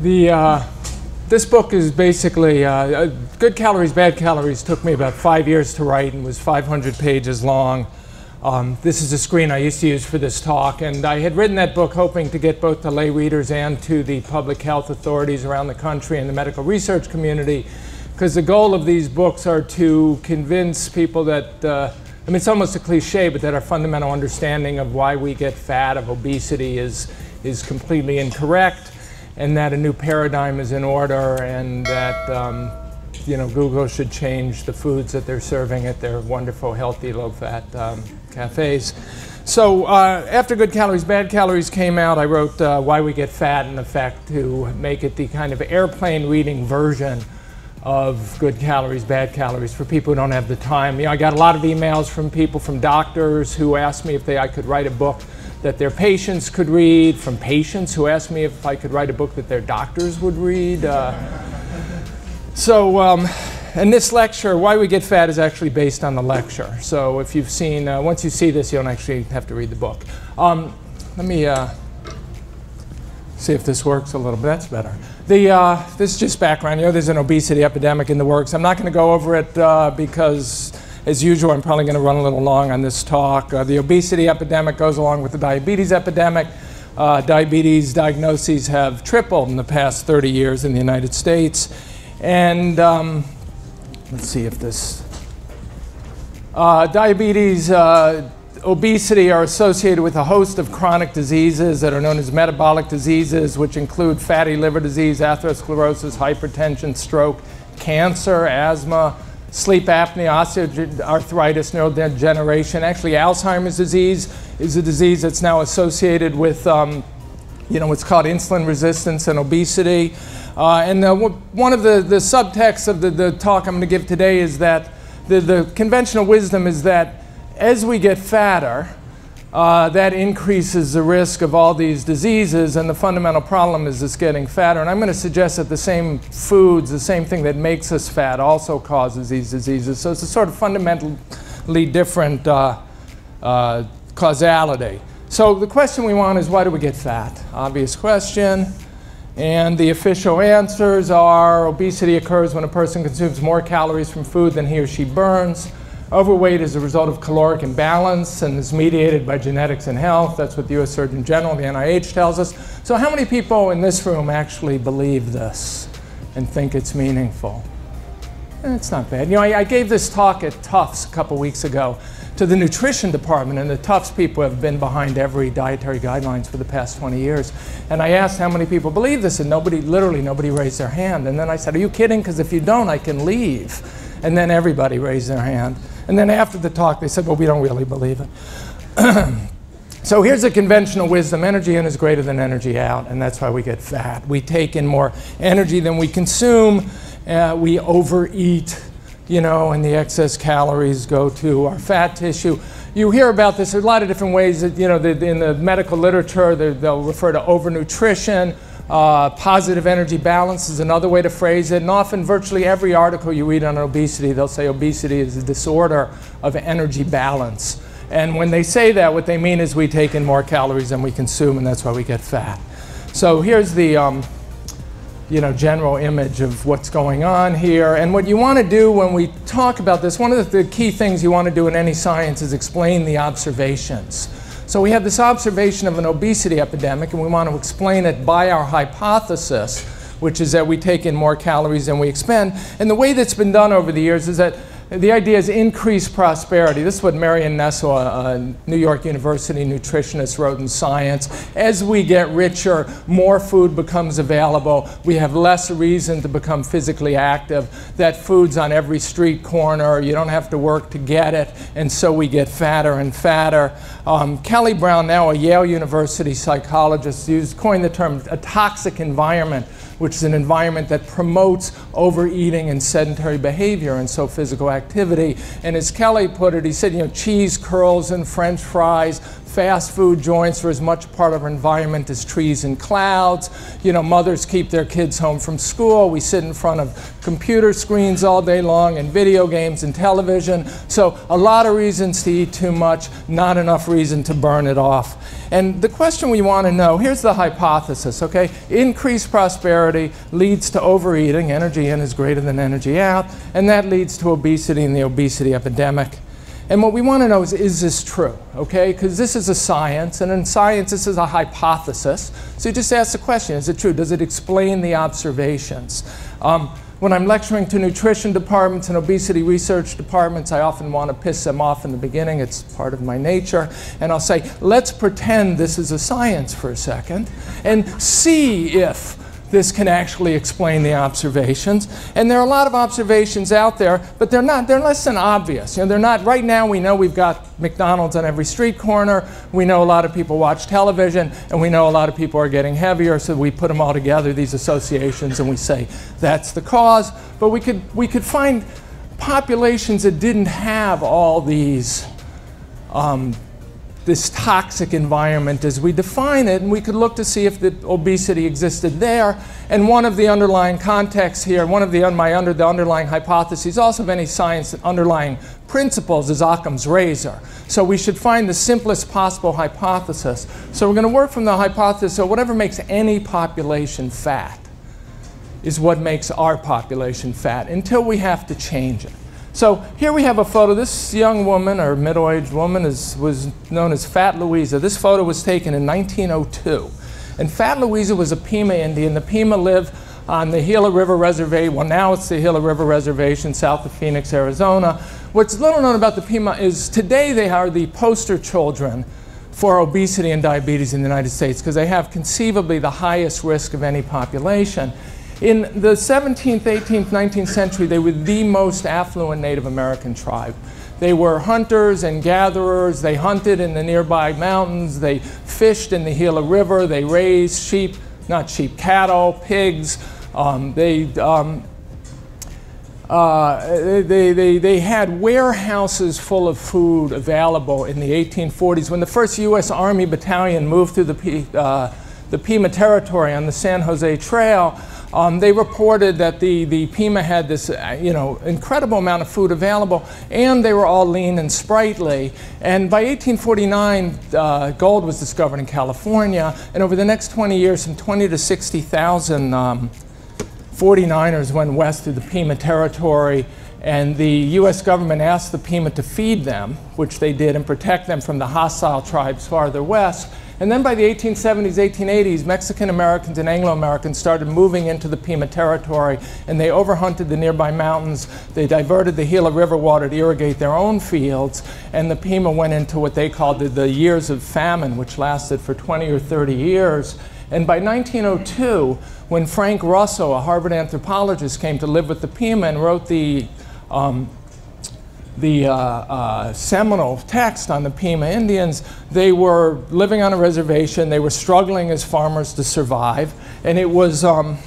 The, uh, this book is basically uh, uh, Good Calories, Bad Calories took me about five years to write and was 500 pages long. Um, this is a screen I used to use for this talk, and I had written that book hoping to get both to lay readers and to the public health authorities around the country and the medical research community, because the goal of these books are to convince people that, uh, I mean, it's almost a cliche, but that our fundamental understanding of why we get fat, of obesity, is, is completely incorrect and that a new paradigm is in order and that um, you know Google should change the foods that they're serving at their wonderful, healthy, low-fat um, cafes. So uh, after Good Calories, Bad Calories came out, I wrote uh, Why We Get Fat in effect to make it the kind of airplane reading version of good calories, bad calories for people who don't have the time. You know, I got a lot of emails from people, from doctors who asked me if they, I could write a book that their patients could read, from patients who asked me if I could write a book that their doctors would read. Uh, so, um, and this lecture, Why We Get Fat, is actually based on the lecture. So if you've seen, uh, once you see this, you don't actually have to read the book. Um, let me uh, see if this works a little bit. That's better. The, uh, this is just background. You know, there's an obesity epidemic in the works. I'm not going to go over it uh, because as usual, I'm probably going to run a little long on this talk. Uh, the obesity epidemic goes along with the diabetes epidemic. Uh, diabetes diagnoses have tripled in the past 30 years in the United States. And um, let's see if this. Uh, diabetes, uh, obesity are associated with a host of chronic diseases that are known as metabolic diseases, which include fatty liver disease, atherosclerosis, hypertension, stroke, cancer, asthma, sleep apnea, osteoarthritis, neurodegeneration. Actually, Alzheimer's disease is a disease that's now associated with, um, you know, what's called insulin resistance and obesity. Uh, and uh, one of the, the subtexts of the, the talk I'm going to give today is that the, the conventional wisdom is that as we get fatter, uh, that increases the risk of all these diseases, and the fundamental problem is it's getting fatter. And I'm going to suggest that the same foods, the same thing that makes us fat, also causes these diseases. So it's a sort of fundamentally different uh, uh, causality. So the question we want is why do we get fat? Obvious question. And the official answers are obesity occurs when a person consumes more calories from food than he or she burns. Overweight is a result of caloric imbalance and is mediated by genetics and health. That's what the US Surgeon General, the NIH, tells us. So, how many people in this room actually believe this and think it's meaningful? Eh, it's not bad. You know, I, I gave this talk at Tufts a couple weeks ago to the nutrition department, and the Tufts people have been behind every dietary guidelines for the past 20 years. And I asked how many people believe this, and nobody, literally nobody raised their hand. And then I said, Are you kidding? Because if you don't, I can leave. And then everybody raised their hand. And then after the talk, they said, well, we don't really believe it. so here's a conventional wisdom energy in is greater than energy out, and that's why we get fat. We take in more energy than we consume, uh, we overeat, you know, and the excess calories go to our fat tissue. You hear about this, a lot of different ways that, you know, in the medical literature, they'll refer to overnutrition uh, positive energy balance is another way to phrase it. And often, virtually every article you read on obesity, they'll say obesity is a disorder of energy balance. And when they say that, what they mean is we take in more calories than we consume, and that's why we get fat. So here's the um, you know, general image of what's going on here. And what you want to do when we talk about this, one of the key things you want to do in any science is explain the observations. So we have this observation of an obesity epidemic, and we want to explain it by our hypothesis, which is that we take in more calories than we expend. And the way that's been done over the years is that the idea is increased prosperity. This is what Marion Nestle, a New York University nutritionist, wrote in Science. As we get richer, more food becomes available. We have less reason to become physically active. That food's on every street corner. You don't have to work to get it. And so we get fatter and fatter. Um, Kelly Brownell, now a Yale University psychologist, used, coined the term a toxic environment which is an environment that promotes overeating and sedentary behavior and so physical activity. And as Kelly put it, he said, you know, cheese curls and french fries, fast food joints are as much part of our environment as trees and clouds. You know, mothers keep their kids home from school. We sit in front of computer screens all day long and video games and television. So a lot of reasons to eat too much, not enough reason to burn it off. And the question we want to know, here's the hypothesis, okay? Increased prosperity leads to overeating, energy in is greater than energy out, and that leads to obesity and the obesity epidemic. And what we want to know is, is this true? Okay, because this is a science, and in science, this is a hypothesis. So you just ask the question, is it true? Does it explain the observations? Um, when I'm lecturing to nutrition departments and obesity research departments, I often want to piss them off in the beginning. It's part of my nature. And I'll say, let's pretend this is a science for a second and see if this can actually explain the observations. And there are a lot of observations out there, but they're not, they're less than obvious. You know, they're not, right now we know we've got McDonald's on every street corner, we know a lot of people watch television, and we know a lot of people are getting heavier, so we put them all together, these associations, and we say that's the cause. But we could, we could find populations that didn't have all these um, this toxic environment as we define it, and we could look to see if the obesity existed there. And one of the underlying contexts here, one of the, my under, the underlying hypotheses, also of any science underlying principles, is Occam's razor. So we should find the simplest possible hypothesis. So we're going to work from the hypothesis, so whatever makes any population fat is what makes our population fat until we have to change it. So here we have a photo. This young woman, or middle-aged woman, is, was known as Fat Louisa. This photo was taken in 1902. And Fat Louisa was a Pima Indian. The Pima live on the Gila River Reservation. Well, now it's the Gila River Reservation south of Phoenix, Arizona. What's little known about the Pima is today they are the poster children for obesity and diabetes in the United States because they have conceivably the highest risk of any population. In the 17th, 18th, 19th century, they were the most affluent Native American tribe. They were hunters and gatherers. They hunted in the nearby mountains. They fished in the Gila River. They raised sheep, not sheep, cattle, pigs. Um, they, um, uh, they, they, they had warehouses full of food available in the 1840s. When the first U.S. Army battalion moved through the, uh, the Pima Territory on the San Jose Trail, um, they reported that the, the Pima had this uh, you know, incredible amount of food available, and they were all lean and sprightly. And by 1849, uh, gold was discovered in California, and over the next 20 years, from 20 to 60,000 um, 49ers went west through the Pima territory, and the U.S. government asked the Pima to feed them, which they did, and protect them from the hostile tribes farther west. And then by the 1870s, 1880s, Mexican Americans and Anglo Americans started moving into the Pima territory and they overhunted the nearby mountains. They diverted the Gila River water to irrigate their own fields. And the Pima went into what they called the, the years of famine, which lasted for 20 or 30 years. And by 1902, when Frank Russell, a Harvard anthropologist, came to live with the Pima and wrote the um, the uh, uh, seminal text on the Pima Indians, they were living on a reservation. They were struggling as farmers to survive. And it was, um,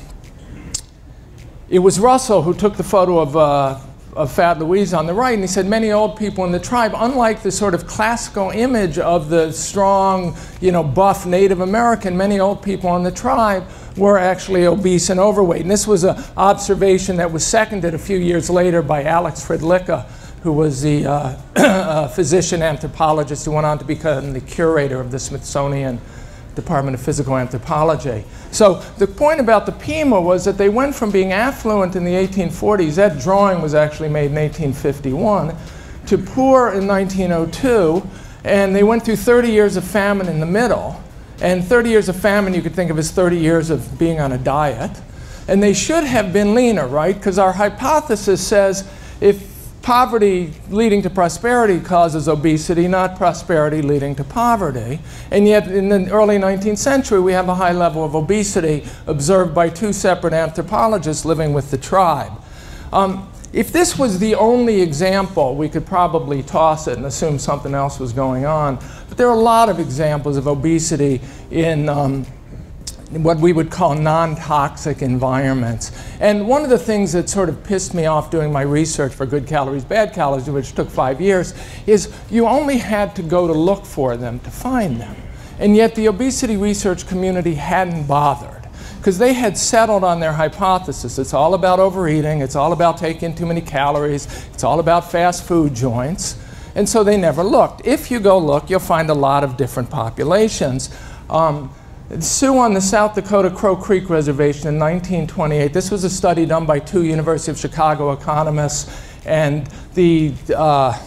it was Russell who took the photo of, uh, of Fat Louise on the right. And he said, many old people in the tribe, unlike the sort of classical image of the strong, you know, buff Native American, many old people in the tribe were actually obese and overweight. And this was an observation that was seconded a few years later by Alex Hrdlicka who was the uh, physician anthropologist who went on to become the curator of the Smithsonian Department of Physical Anthropology. So the point about the Pima was that they went from being affluent in the 1840s, that drawing was actually made in 1851, to poor in 1902, and they went through 30 years of famine in the middle. And 30 years of famine you could think of as 30 years of being on a diet. And they should have been leaner, right? Because our hypothesis says if poverty leading to prosperity causes obesity, not prosperity leading to poverty. And yet, in the early 19th century, we have a high level of obesity observed by two separate anthropologists living with the tribe. Um, if this was the only example, we could probably toss it and assume something else was going on. But there are a lot of examples of obesity in um, what we would call non-toxic environments. And one of the things that sort of pissed me off doing my research for good calories, bad calories, which took five years, is you only had to go to look for them to find them. And yet the obesity research community hadn't bothered. because they had settled on their hypothesis. It's all about overeating, it's all about taking too many calories, it's all about fast food joints. And so they never looked. If you go look, you'll find a lot of different populations. Um, Sioux on the South Dakota Crow Creek Reservation in 1928. This was a study done by two University of Chicago economists, and the uh,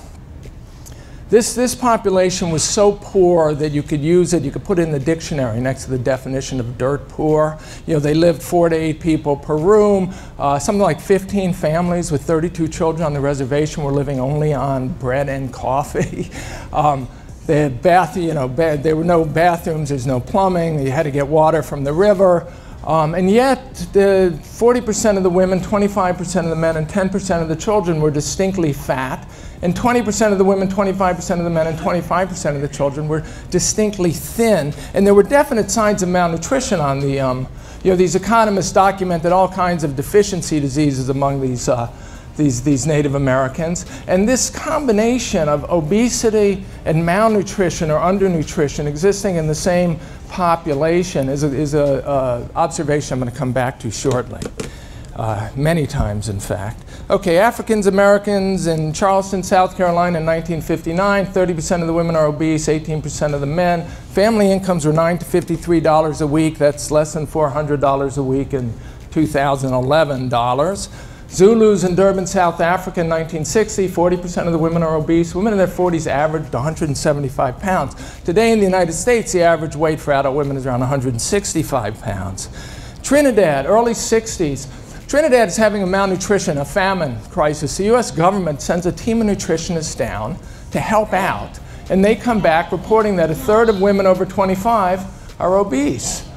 this, this population was so poor that you could use it, you could put it in the dictionary next to the definition of dirt poor. You know, they lived four to eight people per room. Uh, something like 15 families with 32 children on the reservation were living only on bread and coffee. um, they had bath, you know, ba there were no bathrooms, there's no plumbing, you had to get water from the river. Um, and yet, 40% of the women, 25% of the men, and 10% of the children were distinctly fat. And 20% of the women, 25% of the men, and 25% of the children were distinctly thin. And there were definite signs of malnutrition on the, um, you know, these economists documented all kinds of deficiency diseases among these, uh, these, these Native Americans. And this combination of obesity and malnutrition or undernutrition existing in the same population is an is a, observation I'm going to come back to shortly. Uh, many times, in fact. Okay, Africans Americans in Charleston, South Carolina in 1959, 30% of the women are obese, 18% of the men. Family incomes were 9 to $53 a week. That's less than $400 a week in 2011 dollars. Zulus in Durban, South Africa in 1960, 40% of the women are obese. Women in their 40s averaged 175 pounds. Today in the United States, the average weight for adult women is around 165 pounds. Trinidad, early 60s. Trinidad is having a malnutrition, a famine crisis. The US government sends a team of nutritionists down to help out, and they come back reporting that a third of women over 25 are obese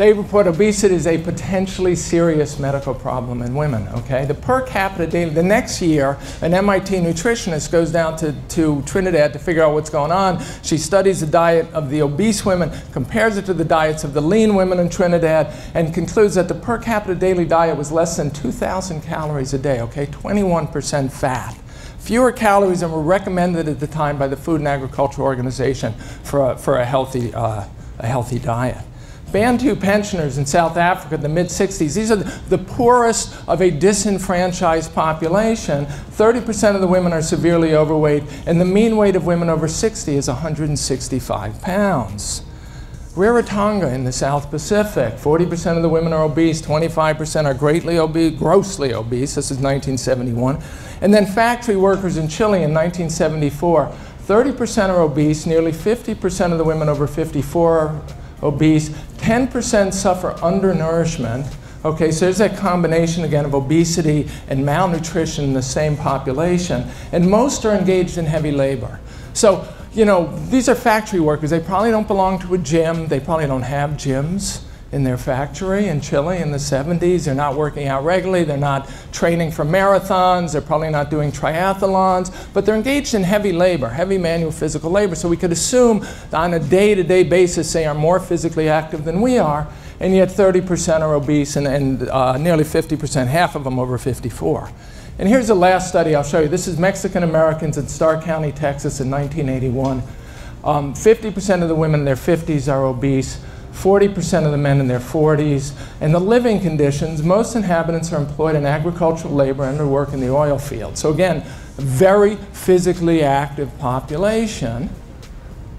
they report obesity is a potentially serious medical problem in women, okay? The per capita data, the next year, an MIT nutritionist goes down to, to Trinidad to figure out what's going on. She studies the diet of the obese women, compares it to the diets of the lean women in Trinidad, and concludes that the per capita daily diet was less than 2,000 calories a day, okay? 21% fat fewer calories than were recommended at the time by the Food and Agriculture Organization for a, for a, healthy, uh, a healthy diet. Bantu pensioners in South Africa in the mid 60s, these are the poorest of a disenfranchised population. 30% of the women are severely overweight, and the mean weight of women over 60 is 165 pounds. Rarotonga in the South Pacific, 40% of the women are obese, 25% are greatly obese, grossly obese. This is 1971. And then factory workers in Chile in 1974, 30% are obese, nearly 50% of the women over 54 obese, 10% suffer undernourishment. Okay, so there's that combination again of obesity and malnutrition in the same population. And most are engaged in heavy labor. So, you know, these are factory workers. They probably don't belong to a gym. They probably don't have gyms in their factory in Chile in the 70s. They're not working out regularly. They're not training for marathons. They're probably not doing triathlons. But they're engaged in heavy labor, heavy manual physical labor. So we could assume on a day to day basis they are more physically active than we are. And yet 30% are obese and, and uh, nearly 50%, half of them over 54. And here's the last study I'll show you. This is Mexican Americans in Starr County, Texas in 1981. 50% um, of the women in their 50s are obese. 40% of the men in their 40s. And the living conditions, most inhabitants are employed in agricultural labor and work in the oil field. So again, a very physically active population,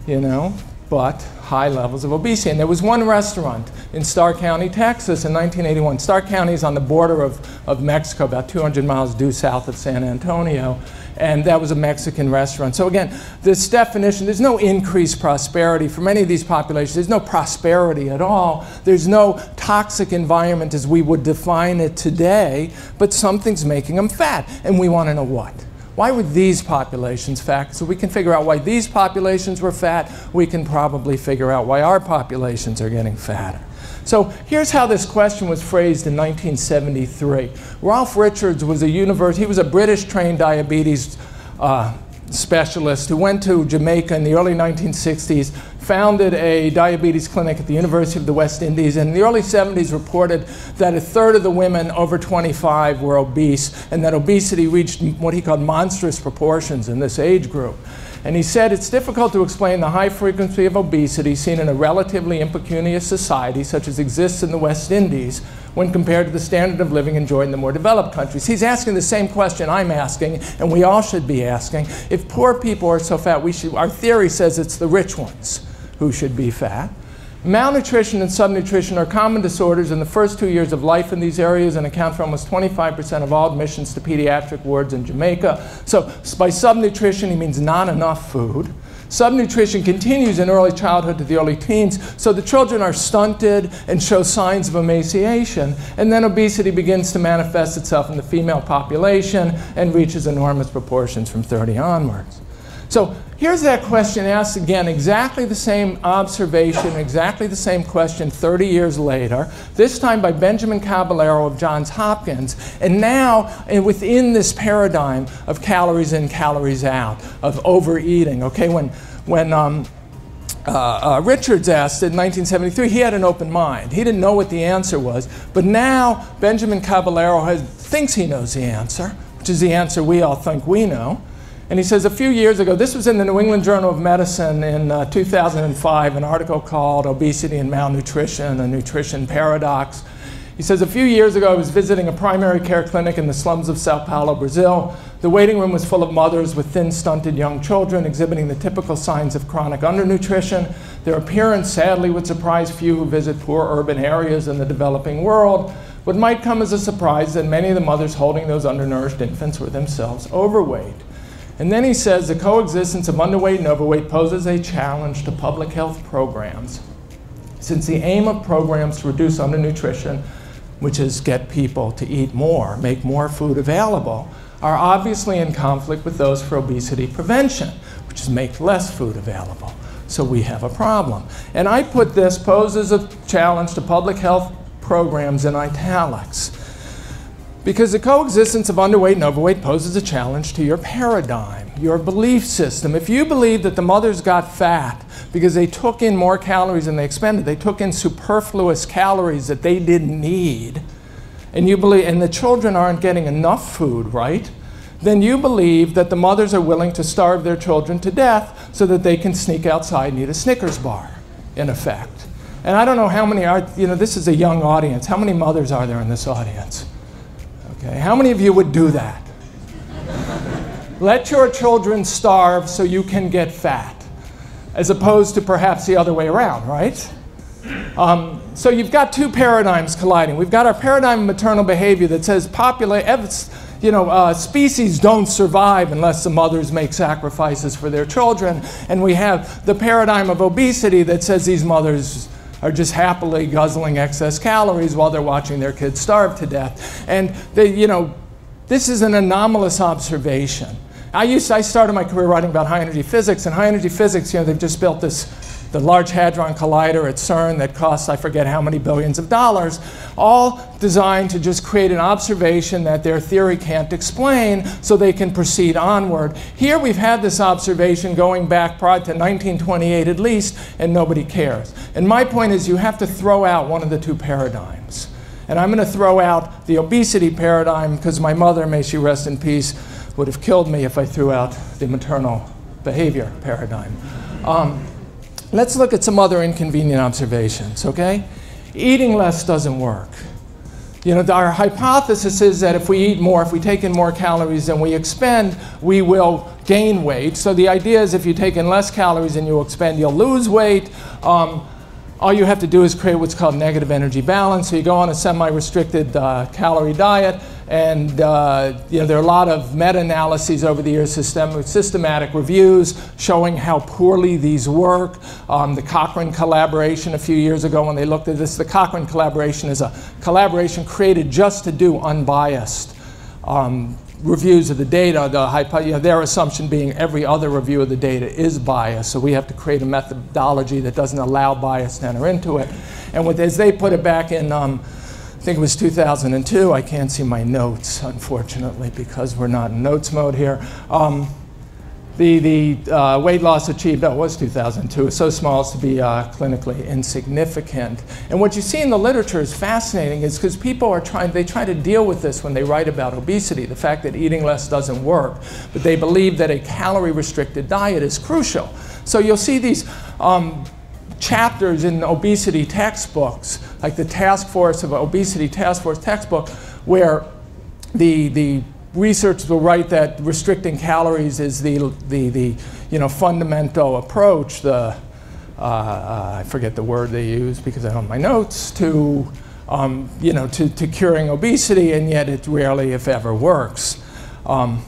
you know, but high levels of obesity. And there was one restaurant in Starr County, Texas in 1981. Starr County is on the border of, of Mexico, about 200 miles due south of San Antonio and that was a Mexican restaurant. So again, this definition, there's no increased prosperity for many of these populations. There's no prosperity at all. There's no toxic environment as we would define it today, but something's making them fat, and we want to know what. Why were these populations fat? So we can figure out why these populations were fat. We can probably figure out why our populations are getting fatter. So here's how this question was phrased in 1973. Ralph Richards was a university, he was a British trained diabetes uh, specialist who went to Jamaica in the early 1960s, founded a diabetes clinic at the University of the West Indies, and in the early 70s reported that a third of the women over 25 were obese, and that obesity reached what he called monstrous proportions in this age group. And he said it's difficult to explain the high frequency of obesity seen in a relatively impecunious society such as exists in the West Indies when compared to the standard of living enjoyed in the more developed countries. He's asking the same question I'm asking, and we all should be asking. If poor people are so fat, we should, our theory says it's the rich ones who should be fat. Malnutrition and subnutrition are common disorders in the first two years of life in these areas and account for almost 25% of all admissions to pediatric wards in Jamaica. So by subnutrition, he means not enough food. Subnutrition continues in early childhood to the early teens, so the children are stunted and show signs of emaciation. And then obesity begins to manifest itself in the female population and reaches enormous proportions from 30 onwards. So here's that question asked again, exactly the same observation, exactly the same question 30 years later, this time by Benjamin Caballero of Johns Hopkins. And now, within this paradigm of calories in, calories out, of overeating, okay, when, when um, uh, uh, Richards asked in 1973, he had an open mind. He didn't know what the answer was. But now Benjamin Caballero has, thinks he knows the answer, which is the answer we all think we know. And he says a few years ago, this was in the New England Journal of Medicine in uh, 2005, an article called Obesity and Malnutrition, a Nutrition Paradox. He says, a few years ago, I was visiting a primary care clinic in the slums of Sao Paulo, Brazil. The waiting room was full of mothers with thin, stunted young children exhibiting the typical signs of chronic undernutrition. Their appearance, sadly, would surprise few who visit poor urban areas in the developing world. What might come as a surprise that many of the mothers holding those undernourished infants were themselves overweight. And then he says the coexistence of underweight and overweight poses a challenge to public health programs. Since the aim of programs to reduce undernutrition, which is get people to eat more, make more food available, are obviously in conflict with those for obesity prevention, which is make less food available. So we have a problem. And I put this poses a challenge to public health programs in italics. Because the coexistence of underweight and overweight poses a challenge to your paradigm, your belief system. If you believe that the mothers got fat because they took in more calories than they expended, they took in superfluous calories that they didn't need, and you believe and the children aren't getting enough food, right? Then you believe that the mothers are willing to starve their children to death so that they can sneak outside and eat a Snickers bar, in effect. And I don't know how many are, you know, this is a young audience. How many mothers are there in this audience? Okay, how many of you would do that? Let your children starve so you can get fat, as opposed to perhaps the other way around, right? Um, so you've got two paradigms colliding. We've got our paradigm of maternal behavior that says populate, you know, uh, species don't survive unless the mothers make sacrifices for their children. And we have the paradigm of obesity that says these mothers are just happily guzzling excess calories while they're watching their kids starve to death. And they, you know, this is an anomalous observation. I used I started my career writing about high energy physics, and high energy physics, you know, they've just built this the Large Hadron Collider at CERN that costs I forget how many billions of dollars, all designed to just create an observation that their theory can't explain so they can proceed onward. Here we've had this observation going back prior to 1928 at least, and nobody cares. And my point is you have to throw out one of the two paradigms. And I'm going to throw out the obesity paradigm because my mother, may she rest in peace, would have killed me if I threw out the maternal behavior paradigm. Um, Let's look at some other inconvenient observations, okay? Eating less doesn't work. You know, our hypothesis is that if we eat more, if we take in more calories than we expend, we will gain weight. So the idea is if you take in less calories than you expend, you'll lose weight. Um, all you have to do is create what's called negative energy balance. So you go on a semi-restricted uh, calorie diet, and uh, you know, there are a lot of meta-analyses over the years, system, systematic reviews showing how poorly these work. Um, the Cochrane collaboration a few years ago when they looked at this, the Cochrane collaboration is a collaboration created just to do unbiased um, reviews of the data, the you know, their assumption being every other review of the data is biased. So we have to create a methodology that doesn't allow bias to enter into it. And with, as they put it back in, um, I think it was 2002, I can't see my notes, unfortunately, because we're not in notes mode here. Um, the, the uh, weight loss achieved, oh, it was 2002, is so small as to be uh, clinically insignificant. And what you see in the literature is fascinating is because people are trying, they try to deal with this when they write about obesity, the fact that eating less doesn't work, but they believe that a calorie restricted diet is crucial. So you'll see these um, chapters in obesity textbooks, like the Task Force of Obesity Task Force textbook, where the, the researchers will write that restricting calories is the, the, the you know, fundamental approach, the, uh, uh, I forget the word they use because I don't have my notes, to, um, you know, to, to curing obesity, and yet it rarely, if ever, works. Um,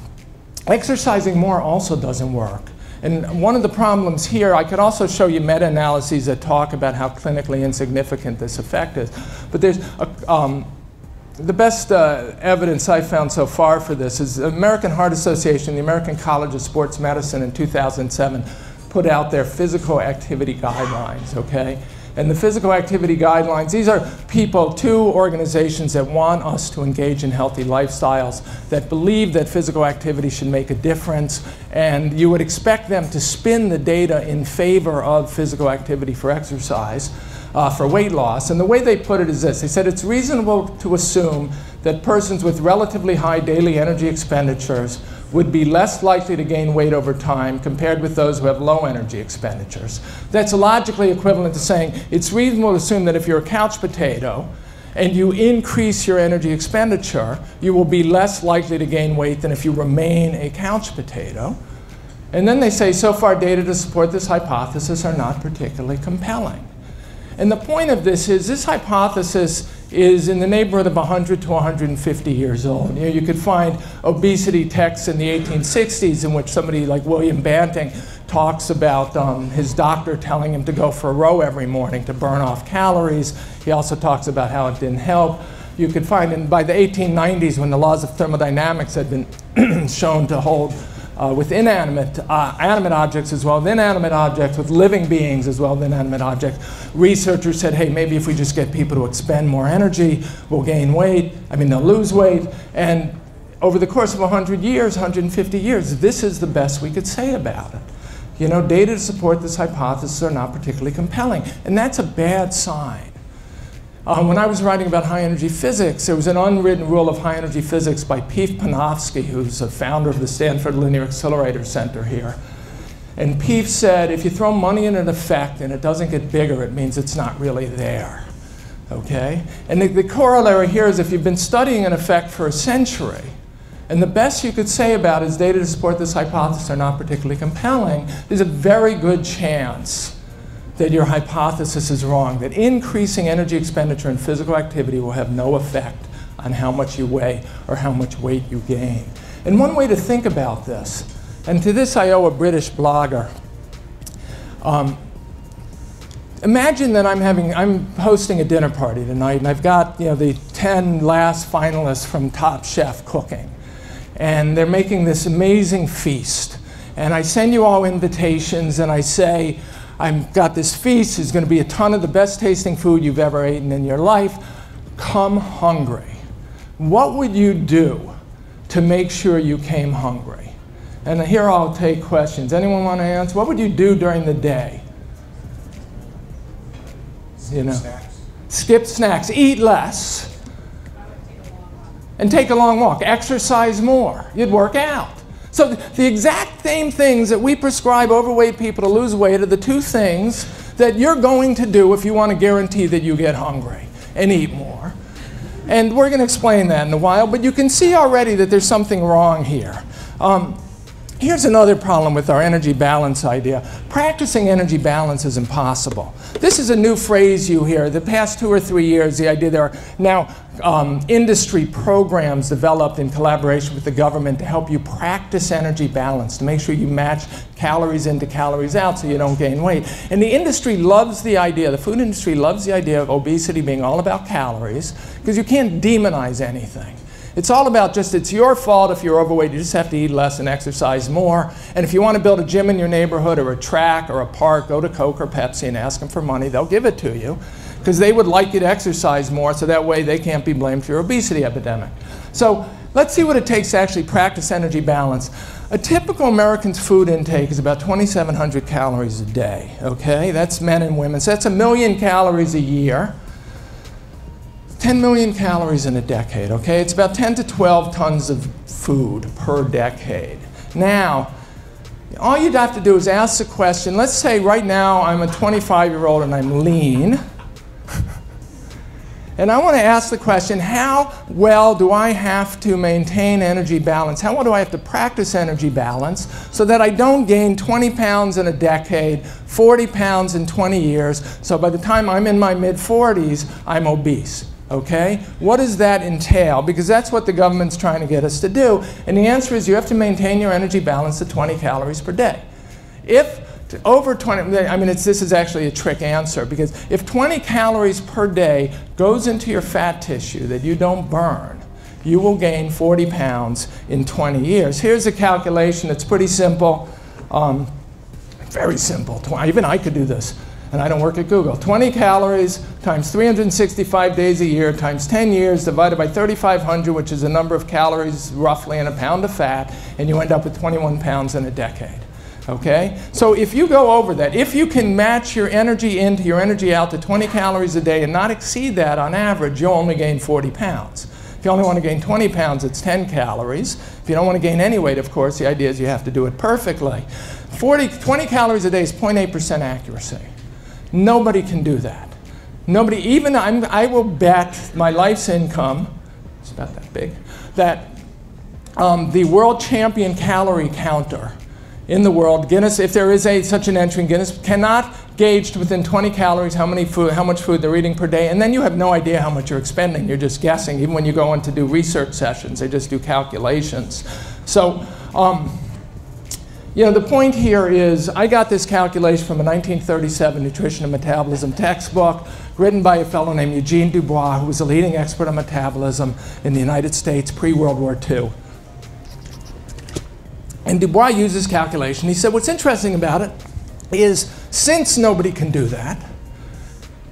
exercising more also doesn't work. And one of the problems here, I could also show you meta-analyses that talk about how clinically insignificant this effect is. But there's a, um, the best uh, evidence I found so far for this is the American Heart Association, the American College of Sports Medicine in 2007 put out their physical activity guidelines, okay? And the physical activity guidelines, these are people, two organizations that want us to engage in healthy lifestyles, that believe that physical activity should make a difference, and you would expect them to spin the data in favor of physical activity for exercise. Uh, for weight loss. And the way they put it is this they said it's reasonable to assume that persons with relatively high daily energy expenditures would be less likely to gain weight over time compared with those who have low energy expenditures. That's logically equivalent to saying it's reasonable to assume that if you're a couch potato and you increase your energy expenditure, you will be less likely to gain weight than if you remain a couch potato. And then they say so far data to support this hypothesis are not particularly compelling. And the point of this is this hypothesis is in the neighborhood of 100 to 150 years old. You, know, you could find obesity texts in the 1860s in which somebody like William Banting talks about um, his doctor telling him to go for a row every morning to burn off calories. He also talks about how it didn't help. You could find in, by the 1890s when the laws of thermodynamics had been shown to hold uh, with inanimate uh, animate objects as well as inanimate objects, with living beings as well as inanimate objects. Researchers said, hey, maybe if we just get people to expend more energy, we'll gain weight. I mean, they'll lose weight. And over the course of 100 years, 150 years, this is the best we could say about it. You know, data to support this hypothesis are not particularly compelling. And that's a bad sign. Um, when I was writing about high energy physics, there was an unwritten rule of high energy physics by Pief Panofsky, who's a founder of the Stanford Linear Accelerator Center here. And Pief said, if you throw money in an effect and it doesn't get bigger, it means it's not really there. Okay? And the, the corollary here is if you've been studying an effect for a century, and the best you could say about its data to support this hypothesis are not particularly compelling, there's a very good chance that your hypothesis is wrong, that increasing energy expenditure in physical activity will have no effect on how much you weigh or how much weight you gain. And one way to think about this, and to this I owe a British blogger. Um, imagine that I'm having, I'm hosting a dinner party tonight, and I've got you know the 10 last finalists from Top Chef cooking, and they're making this amazing feast. And I send you all invitations, and I say, I've got this feast. It's going to be a ton of the best tasting food you've ever eaten in your life. Come hungry. What would you do to make sure you came hungry? And here I'll take questions. Anyone want to answer? What would you do during the day? Skip you know, snacks. skip snacks, eat less, and take a long walk. Exercise more. You'd work out. So the exact same things that we prescribe overweight people to lose weight are the two things that you're going to do if you want to guarantee that you get hungry and eat more. And we're going to explain that in a while, but you can see already that there's something wrong here. Um, Here's another problem with our energy balance idea. Practicing energy balance is impossible. This is a new phrase you hear. The past two or three years, the idea there are now um, industry programs developed in collaboration with the government to help you practice energy balance, to make sure you match calories into calories out so you don't gain weight. And the industry loves the idea, the food industry loves the idea of obesity being all about calories because you can't demonize anything. It's all about just it's your fault if you're overweight. You just have to eat less and exercise more. And if you want to build a gym in your neighborhood or a track or a park, go to Coke or Pepsi and ask them for money. They'll give it to you because they would like you to exercise more so that way they can't be blamed for your obesity epidemic. So let's see what it takes to actually practice energy balance. A typical American's food intake is about 2,700 calories a day, okay? That's men and women. So that's a million calories a year. 10 million calories in a decade, okay? It's about 10 to 12 tons of food per decade. Now, all you'd have to do is ask the question, let's say right now I'm a 25 year old and I'm lean. And I want to ask the question, how well do I have to maintain energy balance? How well do I have to practice energy balance so that I don't gain 20 pounds in a decade, 40 pounds in 20 years, so by the time I'm in my mid 40s, I'm obese? Okay? What does that entail? Because that's what the government's trying to get us to do. And the answer is you have to maintain your energy balance at 20 calories per day. If over 20, I mean, this is actually a trick answer because if 20 calories per day goes into your fat tissue that you don't burn, you will gain 40 pounds in 20 years. Here's a calculation. It's pretty simple. Um, very simple. Even I could do this and I don't work at Google. 20 calories times 365 days a year times 10 years divided by 3,500, which is the number of calories roughly in a pound of fat, and you end up with 21 pounds in a decade. Okay? So if you go over that, if you can match your energy in to your energy out to 20 calories a day and not exceed that on average, you'll only gain 40 pounds. If you only want to gain 20 pounds, it's 10 calories. If you don't want to gain any weight, of course, the idea is you have to do it perfectly. 40, 20 calories a day is 0.8% accuracy. Nobody can do that. Nobody, even I'm, I will bet my life's income, it's about that big, that um, the world champion calorie counter in the world, Guinness, if there is a, such an entry in Guinness, cannot gauge within 20 calories how, many food, how much food they're eating per day, and then you have no idea how much you're expending. You're just guessing. Even when you go in to do research sessions, they just do calculations. So, um, you know, the point here is I got this calculation from a 1937 nutrition and metabolism textbook written by a fellow named Eugene Dubois, who was a leading expert on metabolism in the United States pre-World War II. And Dubois used this calculation. He said, what's interesting about it is since nobody can do that,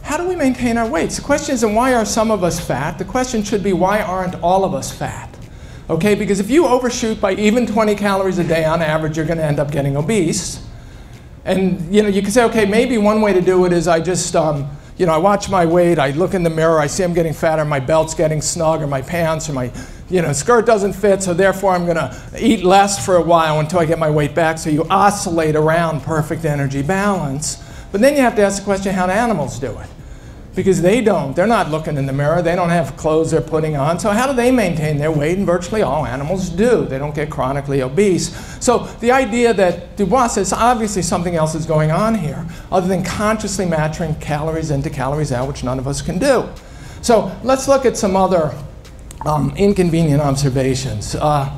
how do we maintain our weights? The question isn't why are some of us fat? The question should be why aren't all of us fat? Okay, because if you overshoot by even 20 calories a day on average, you're going to end up getting obese. And you know, you can say, okay, maybe one way to do it is I just, um, you know, I watch my weight, I look in the mirror, I see I'm getting fatter, my belt's getting snug, or my pants, or my, you know, skirt doesn't fit, so therefore I'm going to eat less for a while until I get my weight back. So you oscillate around perfect energy balance. But then you have to ask the question, how do animals do it? because they don't. They're not looking in the mirror. They don't have clothes they're putting on. So how do they maintain their weight? And virtually all animals do. They don't get chronically obese. So the idea that Dubois says obviously something else is going on here other than consciously matching calories into calories out, which none of us can do. So let's look at some other um, inconvenient observations. Uh,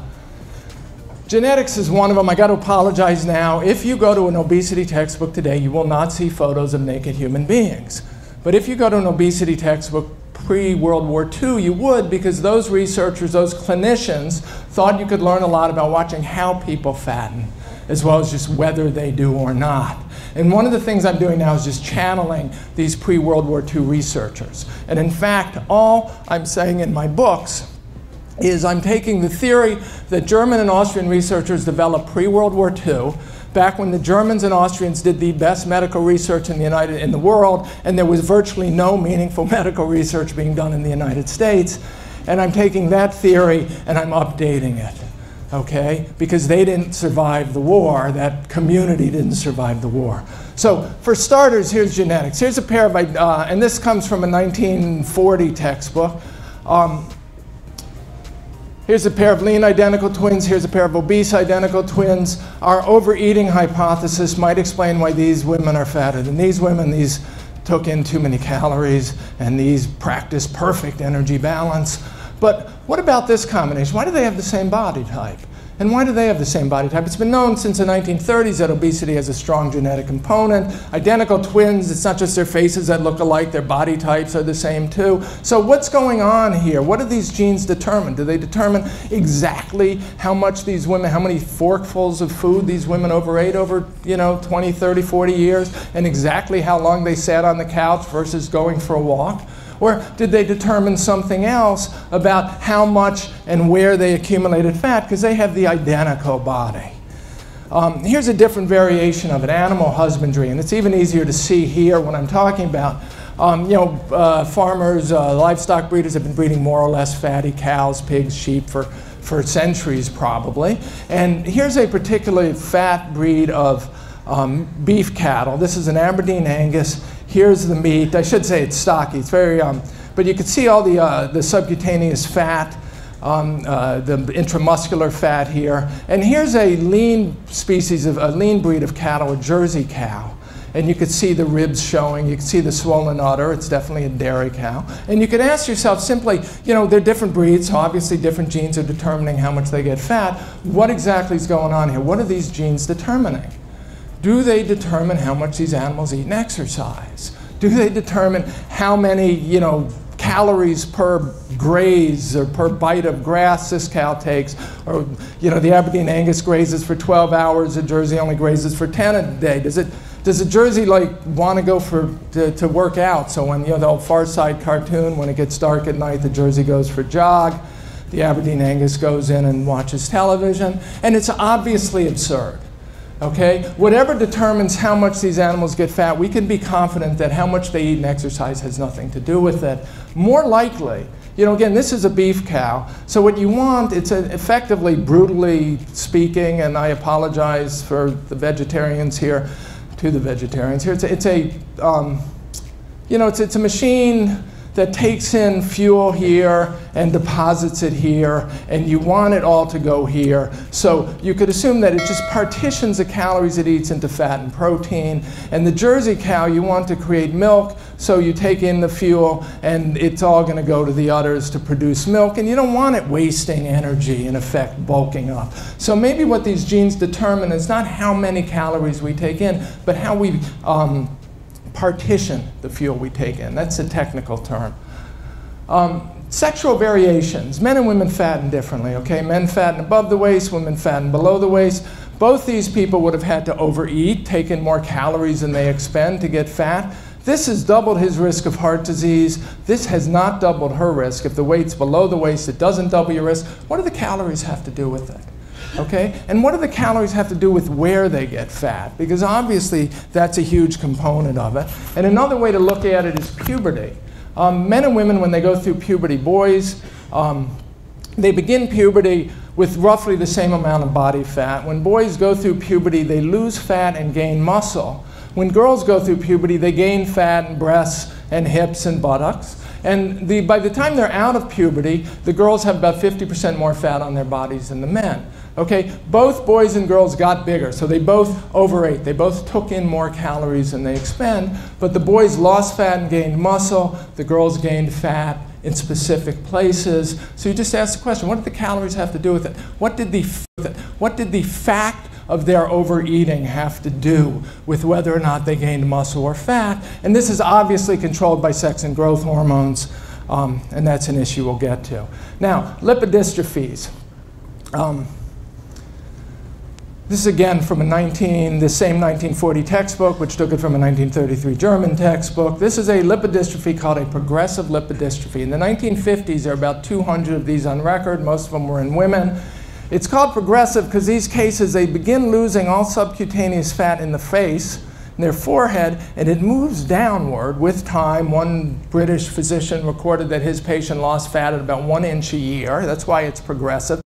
Genetics is one of them. I got to apologize now. If you go to an obesity textbook today, you will not see photos of naked human beings. But if you go to an obesity textbook pre-World War II, you would because those researchers, those clinicians, thought you could learn a lot about watching how people fatten, as well as just whether they do or not. And one of the things I'm doing now is just channeling these pre-World War II researchers. And in fact, all I'm saying in my books is I'm taking the theory that German and Austrian researchers developed pre-World War II, back when the Germans and Austrians did the best medical research in the, United, in the world, and there was virtually no meaningful medical research being done in the United States. And I'm taking that theory and I'm updating it, okay? Because they didn't survive the war, that community didn't survive the war. So for starters, here's genetics. Here's a pair of, uh, and this comes from a 1940 textbook. Um, Here's a pair of lean identical twins. Here's a pair of obese identical twins. Our overeating hypothesis might explain why these women are fatter than these women. These took in too many calories, and these practice perfect energy balance. But what about this combination? Why do they have the same body type? And why do they have the same body type? It's been known since the 1930s that obesity has a strong genetic component. Identical twins, it's not just their faces that look alike, their body types are the same too. So what's going on here? What do these genes determine? Do they determine exactly how much these women, how many forkfuls of food these women overate over, you know, 20, 30, 40 years, and exactly how long they sat on the couch versus going for a walk? Or did they determine something else about how much and where they accumulated fat? Because they have the identical body. Um, here's a different variation of it, animal husbandry, and it's even easier to see here what I'm talking about. Um, you know, uh, farmers, uh, livestock breeders have been breeding more or less fatty cows, pigs, sheep for, for centuries probably. And here's a particularly fat breed of um, beef cattle. This is an Aberdeen Angus. Here's the meat. I should say it's stocky. It's very, um, but you can see all the, uh, the subcutaneous fat um, uh, the intramuscular fat here. And here's a lean species of a lean breed of cattle, a Jersey cow. And you could see the ribs showing, you can see the swollen udder, it's definitely a dairy cow. And you could ask yourself simply, you know, they're different breeds, so obviously different genes are determining how much they get fat. What exactly is going on here? What are these genes determining? Do they determine how much these animals eat and exercise? Do they determine how many, you know, calories per graze or per bite of grass this cow takes. Or, you know, the Aberdeen Angus grazes for 12 hours, the Jersey only grazes for 10 a day. Does it, does a Jersey like want to go for to, to, work out? So when you know the old Far Side cartoon, when it gets dark at night, the Jersey goes for jog. The Aberdeen Angus goes in and watches television, and it's obviously absurd. Okay? Whatever determines how much these animals get fat, we can be confident that how much they eat and exercise has nothing to do with it. More likely, you know, again, this is a beef cow. So what you want, it's effectively, brutally speaking, and I apologize for the vegetarians here, to the vegetarians here. It's a, it's a um, you know, it's, it's a machine that takes in fuel here and deposits it here, and you want it all to go here. So you could assume that it just partitions the calories it eats into fat and protein. And the Jersey cow, you want to create milk, so you take in the fuel, and it's all going to go to the udders to produce milk, and you don't want it wasting energy, in effect, bulking up. So maybe what these genes determine is not how many calories we take in, but how we um, partition the fuel we take in. That's a technical term. Um, sexual variations. Men and women fatten differently, okay? Men fatten above the waist, women fatten below the waist. Both these people would have had to overeat, take in more calories than they expend to get fat. This has doubled his risk of heart disease. This has not doubled her risk. If the weight's below the waist, it doesn't double your risk. What do the calories have to do with it? Okay? And what do the calories have to do with where they get fat? Because obviously that's a huge component of it. And another way to look at it is puberty. Um, men and women, when they go through puberty, boys, um, they begin puberty with roughly the same amount of body fat. When boys go through puberty, they lose fat and gain muscle. When girls go through puberty, they gain fat and breasts and hips and buttocks. And the, by the time they're out of puberty, the girls have about 50% more fat on their bodies than the men. Okay, both boys and girls got bigger, so they both overate. They both took in more calories than they expend, but the boys lost fat and gained muscle. The girls gained fat in specific places. So you just ask the question, what did the calories have to do with it? What did the, what did the fact of their overeating have to do with whether or not they gained muscle or fat? And this is obviously controlled by sex and growth hormones, um, and that's an issue we'll get to. Now, lipodystrophies. Um, this is again from a 19, the same 1940 textbook, which took it from a 1933 German textbook. This is a lipodystrophy called a progressive lipodystrophy. In the 1950s, there are about 200 of these on record. Most of them were in women. It's called progressive because these cases, they begin losing all subcutaneous fat in the face, in their forehead, and it moves downward with time. One British physician recorded that his patient lost fat at about one inch a year. That's why it's progressive.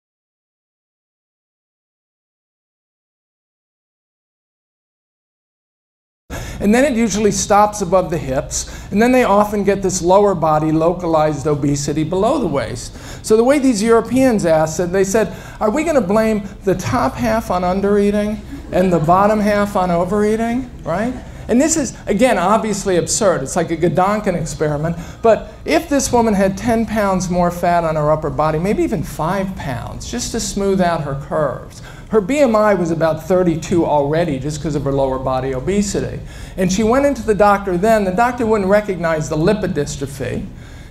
And then it usually stops above the hips, and then they often get this lower body localized obesity below the waist. So the way these Europeans asked it, they said, are we going to blame the top half on undereating and the bottom half on overeating, right? And this is, again, obviously absurd. It's like a Gedanken experiment. But if this woman had 10 pounds more fat on her upper body, maybe even 5 pounds, just to smooth out her curves, her BMI was about 32 already just because of her lower body obesity. And she went into the doctor then. The doctor wouldn't recognize the lipodystrophy.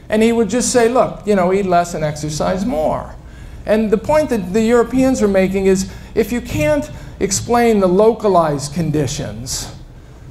And he would just say, look, you know, eat less and exercise more. And the point that the Europeans are making is if you can't explain the localized conditions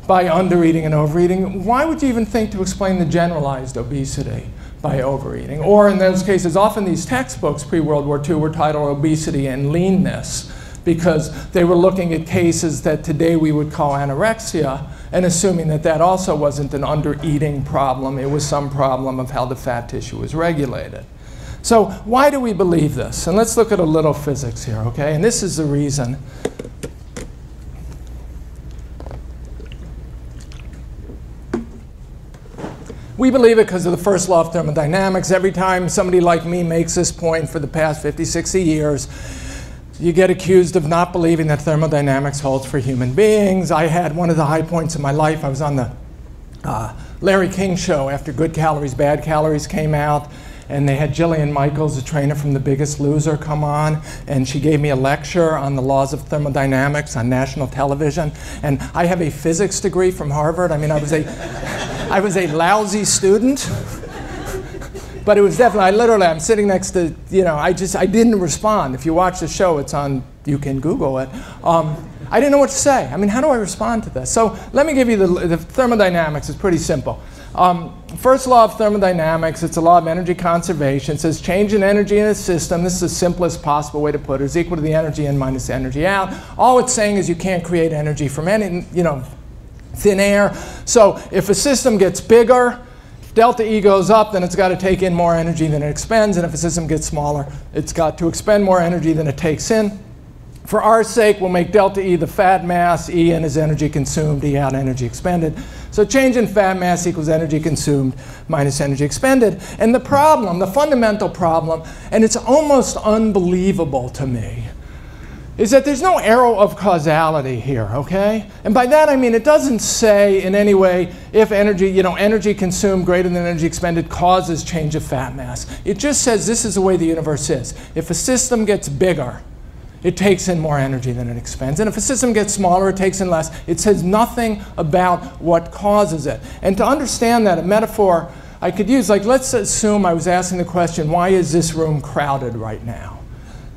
by undereating and overeating. Why would you even think to explain the generalized obesity by overeating? Or in those cases, often these textbooks pre-World War II were titled Obesity and Leanness because they were looking at cases that today we would call anorexia and assuming that that also wasn't an undereating problem, it was some problem of how the fat tissue was regulated. So why do we believe this? And let's look at a little physics here, okay? And this is the reason We believe it because of the first law of thermodynamics. Every time somebody like me makes this point for the past 50, 60 years, you get accused of not believing that thermodynamics holds for human beings. I had one of the high points of my life. I was on the uh, Larry King show after Good Calories, Bad Calories came out and they had Jillian Michaels, a trainer from The Biggest Loser, come on, and she gave me a lecture on the laws of thermodynamics on national television. And I have a physics degree from Harvard. I mean, I was a, I was a lousy student. But it was definitely, I literally, I'm sitting next to, you know, I just, I didn't respond. If you watch the show, it's on, you can Google it. Um, I didn't know what to say. I mean, how do I respond to this? So let me give you the, the thermodynamics. It's pretty simple. Um, first law of thermodynamics, it's a law of energy conservation. It says change in energy in a system, this is the simplest possible way to put it, is equal to the energy in minus the energy out. All it's saying is you can't create energy from any, you know, thin air. So if a system gets bigger, delta E goes up, then it's got to take in more energy than it expends. And if a system gets smaller, it's got to expend more energy than it takes in. For our sake, we'll make delta E the fat mass, E in is energy consumed, E out energy expended. So change in fat mass equals energy consumed minus energy expended. And the problem, the fundamental problem, and it's almost unbelievable to me, is that there's no arrow of causality here, okay? And by that I mean it doesn't say in any way if energy, you know, energy consumed greater than energy expended causes change of fat mass. It just says this is the way the universe is. If a system gets bigger, it takes in more energy than it expends. And if a system gets smaller, it takes in less. It says nothing about what causes it. And to understand that, a metaphor I could use, like let's assume I was asking the question, why is this room crowded right now?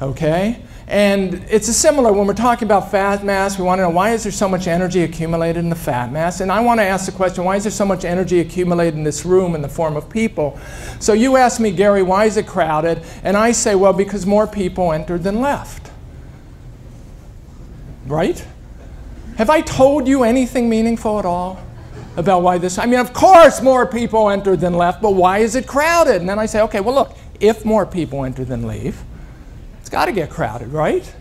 Okay? And it's a similar, when we're talking about fat mass, we want to know why is there so much energy accumulated in the fat mass? And I want to ask the question, why is there so much energy accumulated in this room in the form of people? So you ask me, Gary, why is it crowded? And I say, well, because more people entered than left right? Have I told you anything meaningful at all about why this? I mean, of course, more people entered than left, but why is it crowded? And then I say, okay, well, look, if more people enter than leave, got to get crowded, right?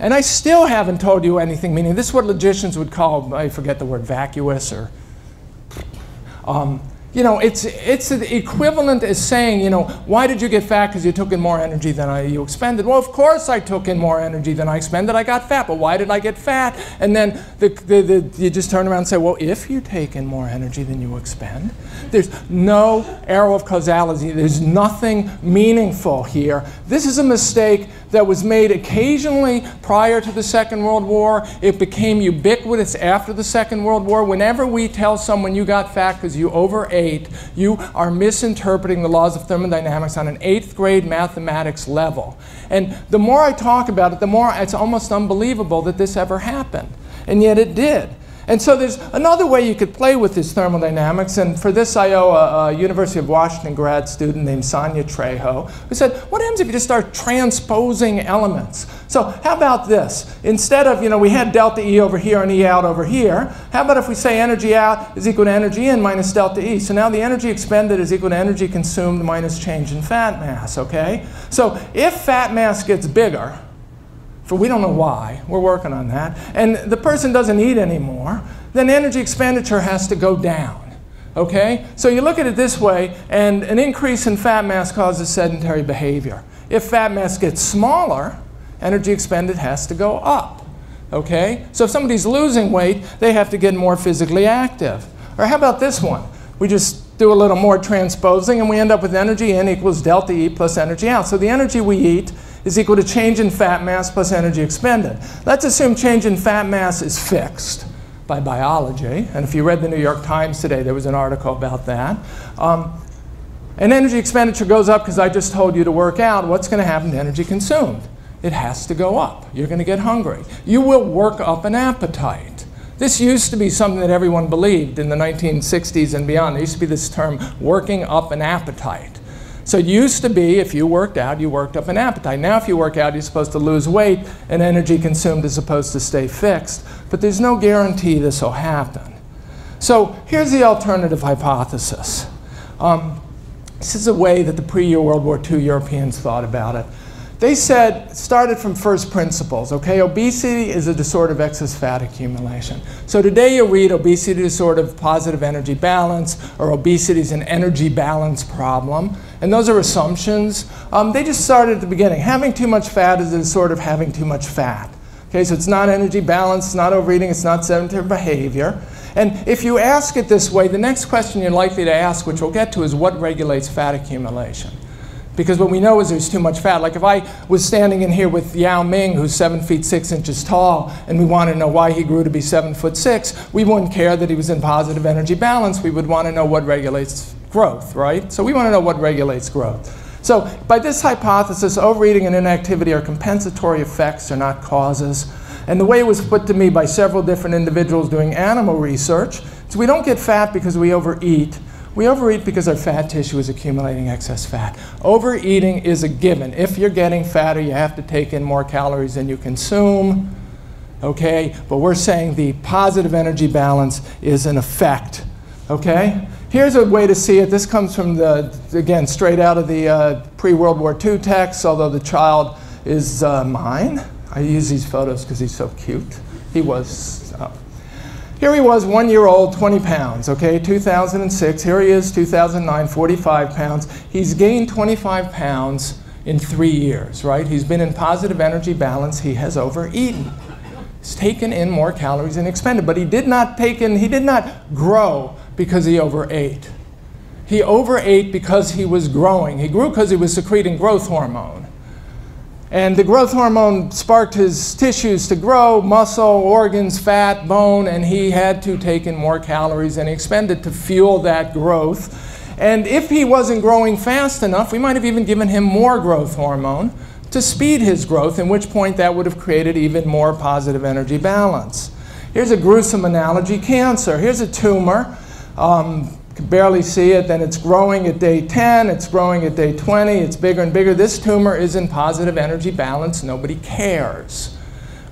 And I still haven't told you anything meaning. This is what logicians would call, I forget the word, vacuous or. Um, you know, it's, it's the equivalent as saying, you know, why did you get fat? Because you took in more energy than I, you expended. Well, of course I took in more energy than I expended. I got fat. But why did I get fat? And then the, the, the, you just turn around and say, well, if you take in more energy than you expend, there's no arrow of causality. There's nothing meaningful here. This is a mistake that was made occasionally prior to the Second World War. It became ubiquitous after the Second World War. Whenever we tell someone you got fat because you overate, you are misinterpreting the laws of thermodynamics on an eighth grade mathematics level. And the more I talk about it, the more it's almost unbelievable that this ever happened. And yet it did. And so there's another way you could play with this thermodynamics, and for this I owe a, a, University of Washington grad student named Sonia Trejo, who said, what happens if you just start transposing elements? So how about this? Instead of, you know, we had delta E over here and E out over here, how about if we say energy out is equal to energy in minus delta E? So now the energy expended is equal to energy consumed minus change in fat mass, okay? So if fat mass gets bigger, for we don't know why. We're working on that. And the person doesn't eat anymore, then energy expenditure has to go down. Okay? So you look at it this way, and an increase in fat mass causes sedentary behavior. If fat mass gets smaller, energy expended has to go up. Okay? So if somebody's losing weight, they have to get more physically active. Or how about this one? We just do a little more transposing, and we end up with energy in equals delta E plus energy out. So the energy we eat is equal to change in fat mass plus energy expended. Let's assume change in fat mass is fixed by biology. And if you read the New York Times today, there was an article about that. Um, and energy expenditure goes up because I just told you to work out. What's going to happen to energy consumed? It has to go up. You're going to get hungry. You will work up an appetite. This used to be something that everyone believed in the 1960s and beyond. There used to be this term, working up an appetite. So it used to be if you worked out, you worked up an appetite. Now, if you work out, you're supposed to lose weight and energy consumed is supposed to stay fixed. But there's no guarantee this will happen. So here's the alternative hypothesis. Um, this is a way that the pre World War II Europeans thought about it. They said, started from first principles, okay? Obesity is a disorder of excess fat accumulation. So today you read obesity disorder of positive energy balance or obesity is an energy balance problem. And those are assumptions. Um, they just started at the beginning. Having too much fat is a disorder of having too much fat. Okay, so it's not energy balance, it's not overeating, it's not sedentary behavior. And if you ask it this way, the next question you're likely to ask, which we'll get to, is what regulates fat accumulation? Because what we know is there's too much fat. Like if I was standing in here with Yao Ming, who's seven feet six inches tall, and we want to know why he grew to be seven foot six, we wouldn't care that he was in positive energy balance. We would want to know what regulates growth, right? So we want to know what regulates growth. So by this hypothesis, overeating and inactivity are compensatory effects, they're not causes. And the way it was put to me by several different individuals doing animal research is we don't get fat because we overeat. We overeat because our fat tissue is accumulating excess fat. Overeating is a given. If you're getting fatter, you have to take in more calories than you consume. Okay? But we're saying the positive energy balance is an effect. Okay? Here's a way to see it. This comes from the, again, straight out of the uh, pre World War II text, although the child is uh, mine. I use these photos because he's so cute. He was. Uh, here he was, one year old, 20 pounds, okay, 2006. Here he is, 2009, 45 pounds. He's gained 25 pounds in three years, right? He's been in positive energy balance. He has overeaten. He's taken in more calories than expended, but he did not take in, he did not grow because he overate. He overate because he was growing. He grew because he was secreting growth hormone. And the growth hormone sparked his tissues to grow, muscle, organs, fat, bone, and he had to take in more calories than he expended to fuel that growth. And if he wasn't growing fast enough, we might have even given him more growth hormone to speed his growth, in which point that would have created even more positive energy balance. Here's a gruesome analogy cancer. Here's a tumor. Um, can barely see it, then it's growing at day 10, it's growing at day 20, it's bigger and bigger. This tumor is in positive energy balance, nobody cares.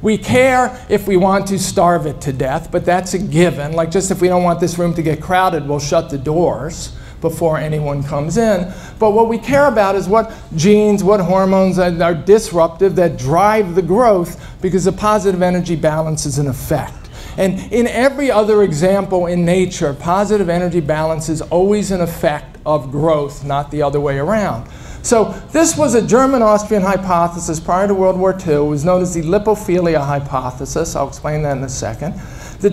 We care if we want to starve it to death, but that's a given. Like just if we don't want this room to get crowded, we'll shut the doors before anyone comes in. But what we care about is what genes, what hormones are disruptive that drive the growth because the positive energy balance is an effect. And in every other example in nature, positive energy balance is always an effect of growth, not the other way around. So this was a German-Austrian hypothesis prior to World War II. It was known as the lipophilia hypothesis. I'll explain that in a second. The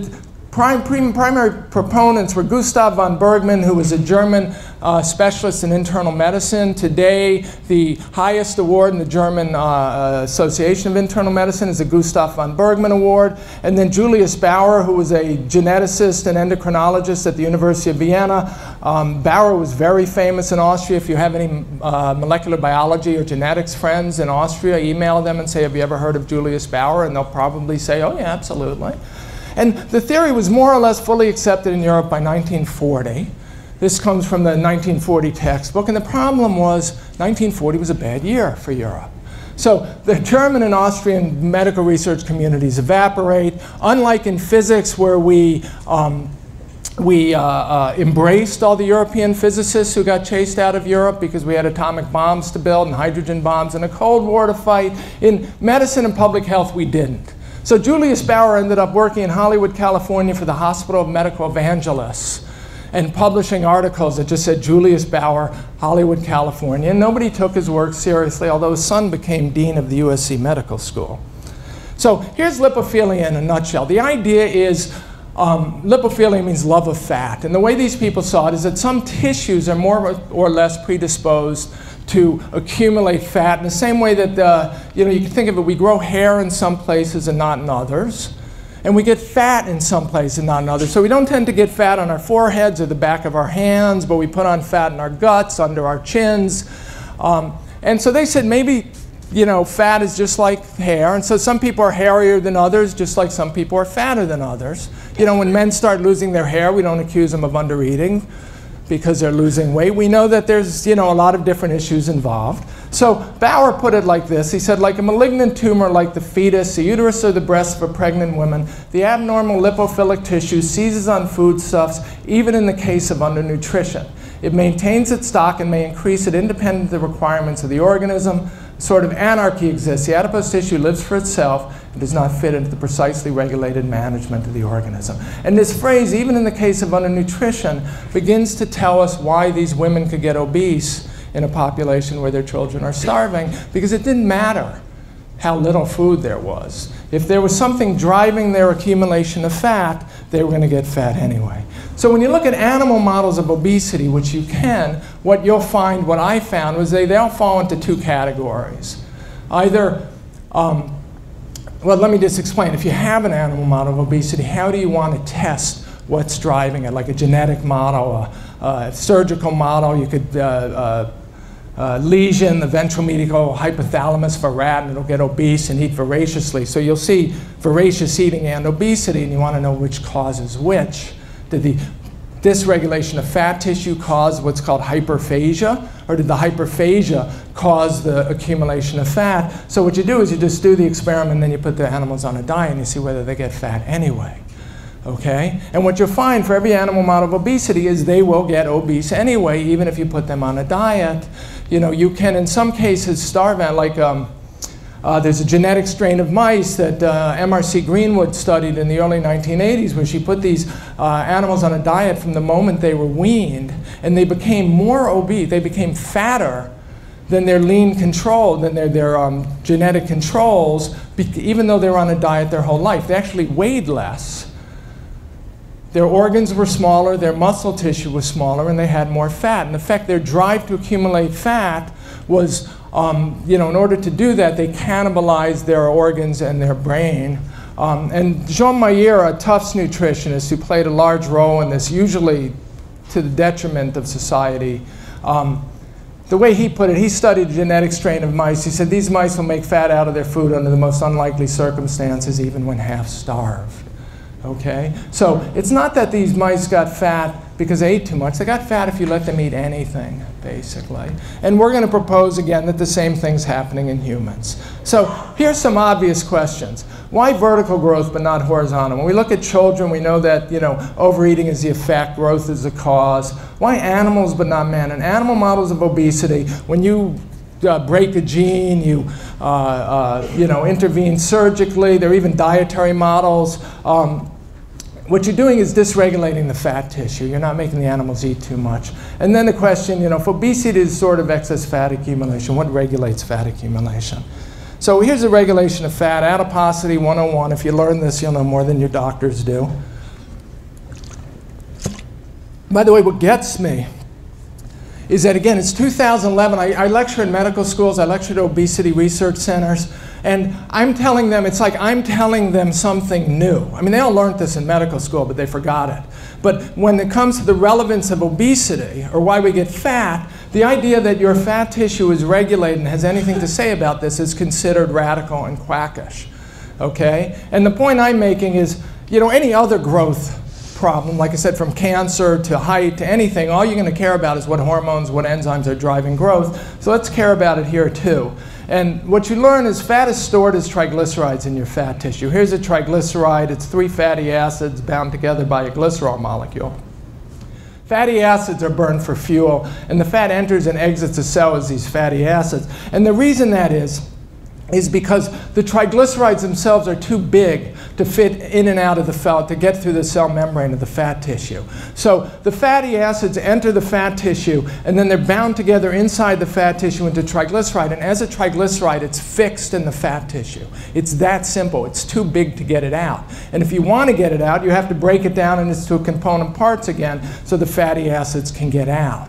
Prime, primary proponents were Gustav von Bergmann, who was a German uh, specialist in internal medicine. Today, the highest award in the German uh, Association of Internal Medicine is the Gustav von Bergmann Award. And then Julius Bauer, who was a geneticist and endocrinologist at the University of Vienna. Um, Bauer was very famous in Austria. If you have any uh, molecular biology or genetics friends in Austria, email them and say, Have you ever heard of Julius Bauer? And they'll probably say, Oh, yeah, absolutely. And the theory was more or less fully accepted in Europe by 1940. This comes from the 1940 textbook, and the problem was 1940 was a bad year for Europe. So the German and Austrian medical research communities evaporate. Unlike in physics, where we um, we uh, uh, embraced all the European physicists who got chased out of Europe because we had atomic bombs to build and hydrogen bombs and a Cold War to fight. In medicine and public health, we didn't. So Julius Bauer ended up working in Hollywood, California for the Hospital of Medical Evangelists and publishing articles that just said Julius Bauer, Hollywood, California. And nobody took his work seriously, although his son became dean of the USC Medical School. So here's lipophilia in a nutshell. The idea is um, lipophilia means love of fat. And the way these people saw it is that some tissues are more or less predisposed to accumulate fat in the same way that, uh, you know, you can think of it, we grow hair in some places and not in others. And we get fat in some places and not in others. So we don't tend to get fat on our foreheads or the back of our hands, but we put on fat in our guts, under our chins. Um, and so they said maybe you know, fat is just like hair. And so some people are hairier than others, just like some people are fatter than others. You know, when men start losing their hair, we don't accuse them of undereating because they're losing weight. We know that there's, you know, a lot of different issues involved. So Bauer put it like this. He said, like a malignant tumor like the fetus, the uterus, or the breast of a pregnant woman, the abnormal lipophilic tissue seizes on foodstuffs, even in the case of undernutrition. It maintains its stock and may increase it independent of the requirements of the organism. Sort of anarchy exists. The adipose tissue lives for itself and does not fit into the precisely regulated management of the organism. And this phrase, even in the case of undernutrition, begins to tell us why these women could get obese in a population where their children are starving, because it didn't matter how little food there was. If there was something driving their accumulation of fat, they were going to get fat anyway. So when you look at animal models of obesity, which you can, what you'll find, what I found, was they, they all fall into two categories. Either, um, well, let me just explain. If you have an animal model of obesity, how do you want to test what's driving it? Like a genetic model, a, a surgical model, you could uh, uh, uh, lesion the ventromedial hypothalamus for rat and it'll get obese and eat voraciously. So you'll see voracious eating and obesity and you want to know which causes which. Did the dysregulation of fat tissue cause what's called hyperphagia or did the hyperphagia cause the accumulation of fat? So what you do is you just do the experiment and then you put the animals on a diet and you see whether they get fat anyway okay? And what you'll find for every animal model of obesity is they will get obese anyway, even if you put them on a diet. You know, you can in some cases starve out, like um, uh, there's a genetic strain of mice that uh, MRC Greenwood studied in the early 1980s where she put these uh, animals on a diet from the moment they were weaned, and they became more obese, they became fatter than their lean control, than their, their um, genetic controls, even though they were on a diet their whole life. They actually weighed less their organs were smaller, their muscle tissue was smaller, and they had more fat. In effect, their drive to accumulate fat was, um, you know, in order to do that, they cannibalized their organs and their brain. Um, and Jean Mayer, a Tufts nutritionist who played a large role in this, usually to the detriment of society, um, the way he put it, he studied a genetic strain of mice. He said these mice will make fat out of their food under the most unlikely circumstances, even when half starved. Okay? So it's not that these mice got fat because they ate too much. They got fat if you let them eat anything, basically. And we're going to propose again that the same thing's happening in humans. So here's some obvious questions. Why vertical growth but not horizontal? When we look at children, we know that you know overeating is the effect, growth is the cause. Why animals but not men? In animal models of obesity, when you uh, break a gene, you, uh, uh, you know, intervene surgically. There are even dietary models. Um, what you're doing is dysregulating the fat tissue. You're not making the animals eat too much. And then the question, you know, if obesity is sort of excess fat accumulation, what regulates fat accumulation? So here's a regulation of fat, adiposity 101. If you learn this, you'll know more than your doctors do. By the way, what gets me is that, again, it's 2011. I, I lecture in medical schools, I lecture at obesity research centers, and I'm telling them, it's like I'm telling them something new. I mean, they all learned this in medical school, but they forgot it. But when it comes to the relevance of obesity, or why we get fat, the idea that your fat tissue is regulated and has anything to say about this is considered radical and quackish. Okay? And the point I'm making is, you know, any other growth problem. Like I said, from cancer to height to anything, all you're going to care about is what hormones, what enzymes are driving growth. So let's care about it here too. And what you learn is fat is stored as triglycerides in your fat tissue. Here's a triglyceride. It's three fatty acids bound together by a glycerol molecule. Fatty acids are burned for fuel, and the fat enters and exits the cell as these fatty acids. And the reason that is, is because the triglycerides themselves are too big to fit in and out of the fat, to get through the cell membrane of the fat tissue. So the fatty acids enter the fat tissue, and then they're bound together inside the fat tissue into triglyceride. And as a triglyceride, it's fixed in the fat tissue. It's that simple. It's too big to get it out. And if you want to get it out, you have to break it down into component parts again so the fatty acids can get out.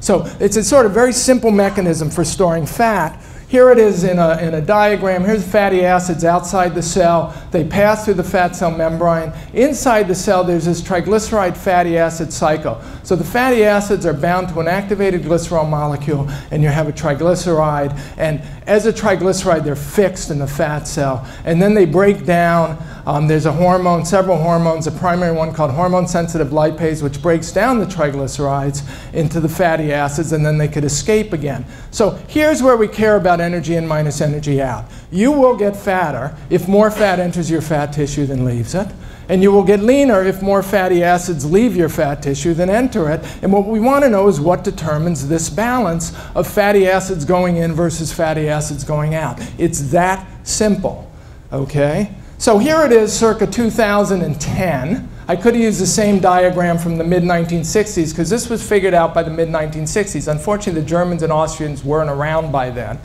So it's a sort of very simple mechanism for storing fat here it is in a, in a diagram. Here's fatty acids outside the cell. They pass through the fat cell membrane. Inside the cell, there's this triglyceride fatty acid cycle. So the fatty acids are bound to an activated glycerol molecule, and you have a triglyceride. And as a triglyceride, they're fixed in the fat cell. And then they break down. Um, there's a hormone, several hormones, a primary one called hormone sensitive lipase, which breaks down the triglycerides into the fatty acids, and then they could escape again. So here's where we care about energy in minus energy out. You will get fatter if more fat enters your fat tissue than leaves it. And you will get leaner if more fatty acids leave your fat tissue than enter it. And what we want to know is what determines this balance of fatty acids going in versus fatty acids going out. It's that simple, okay? So here it is circa 2010. I could have used the same diagram from the mid-1960s because this was figured out by the mid-1960s. Unfortunately, the Germans and Austrians weren't around by then.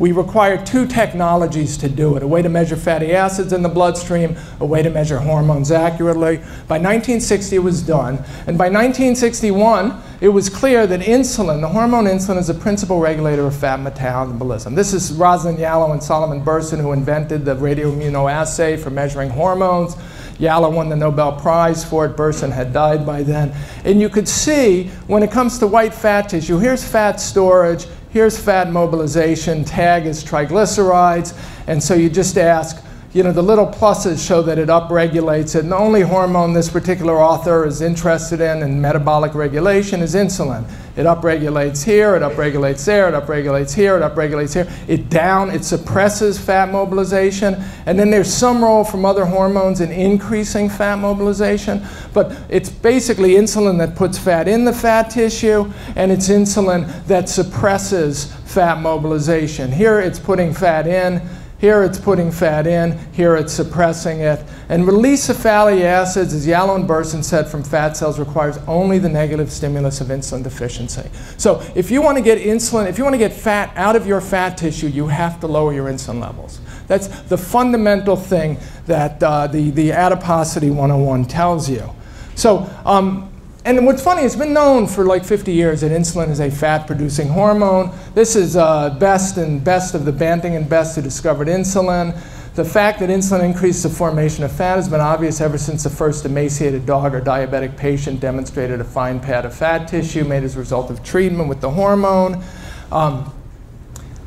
We required two technologies to do it, a way to measure fatty acids in the bloodstream, a way to measure hormones accurately. By 1960, it was done. And by 1961, it was clear that insulin, the hormone insulin, is a principal regulator of fat metabolism. This is Rosalind Yalow and Solomon Berson who invented the radioimmunoassay for measuring hormones. Yalow won the Nobel Prize for it. Berson had died by then. And you could see when it comes to white fat tissue, here's fat storage, Here's fat mobilization, tag is triglycerides, and so you just ask, you know, the little pluses show that it upregulates it. And the only hormone this particular author is interested in in metabolic regulation is insulin. It upregulates here, it upregulates there, it upregulates here, it upregulates here. It down, it suppresses fat mobilization. And then there's some role from other hormones in increasing fat mobilization. But it's basically insulin that puts fat in the fat tissue, and it's insulin that suppresses fat mobilization. Here it's putting fat in, here it's putting fat in, here it's suppressing it. And release of fatty acids, as Yalow and Berson said, from fat cells requires only the negative stimulus of insulin deficiency. So if you want to get insulin, if you want to get fat out of your fat tissue, you have to lower your insulin levels. That's the fundamental thing that uh, the, the Adiposity 101 tells you. So um, and what's funny, it's been known for like 50 years that insulin is a fat-producing hormone. This is uh, best and best of the Banting and Best who discovered insulin. The fact that insulin increases the formation of fat has been obvious ever since the first emaciated dog or diabetic patient demonstrated a fine pad of fat tissue made as a result of treatment with the hormone. Um,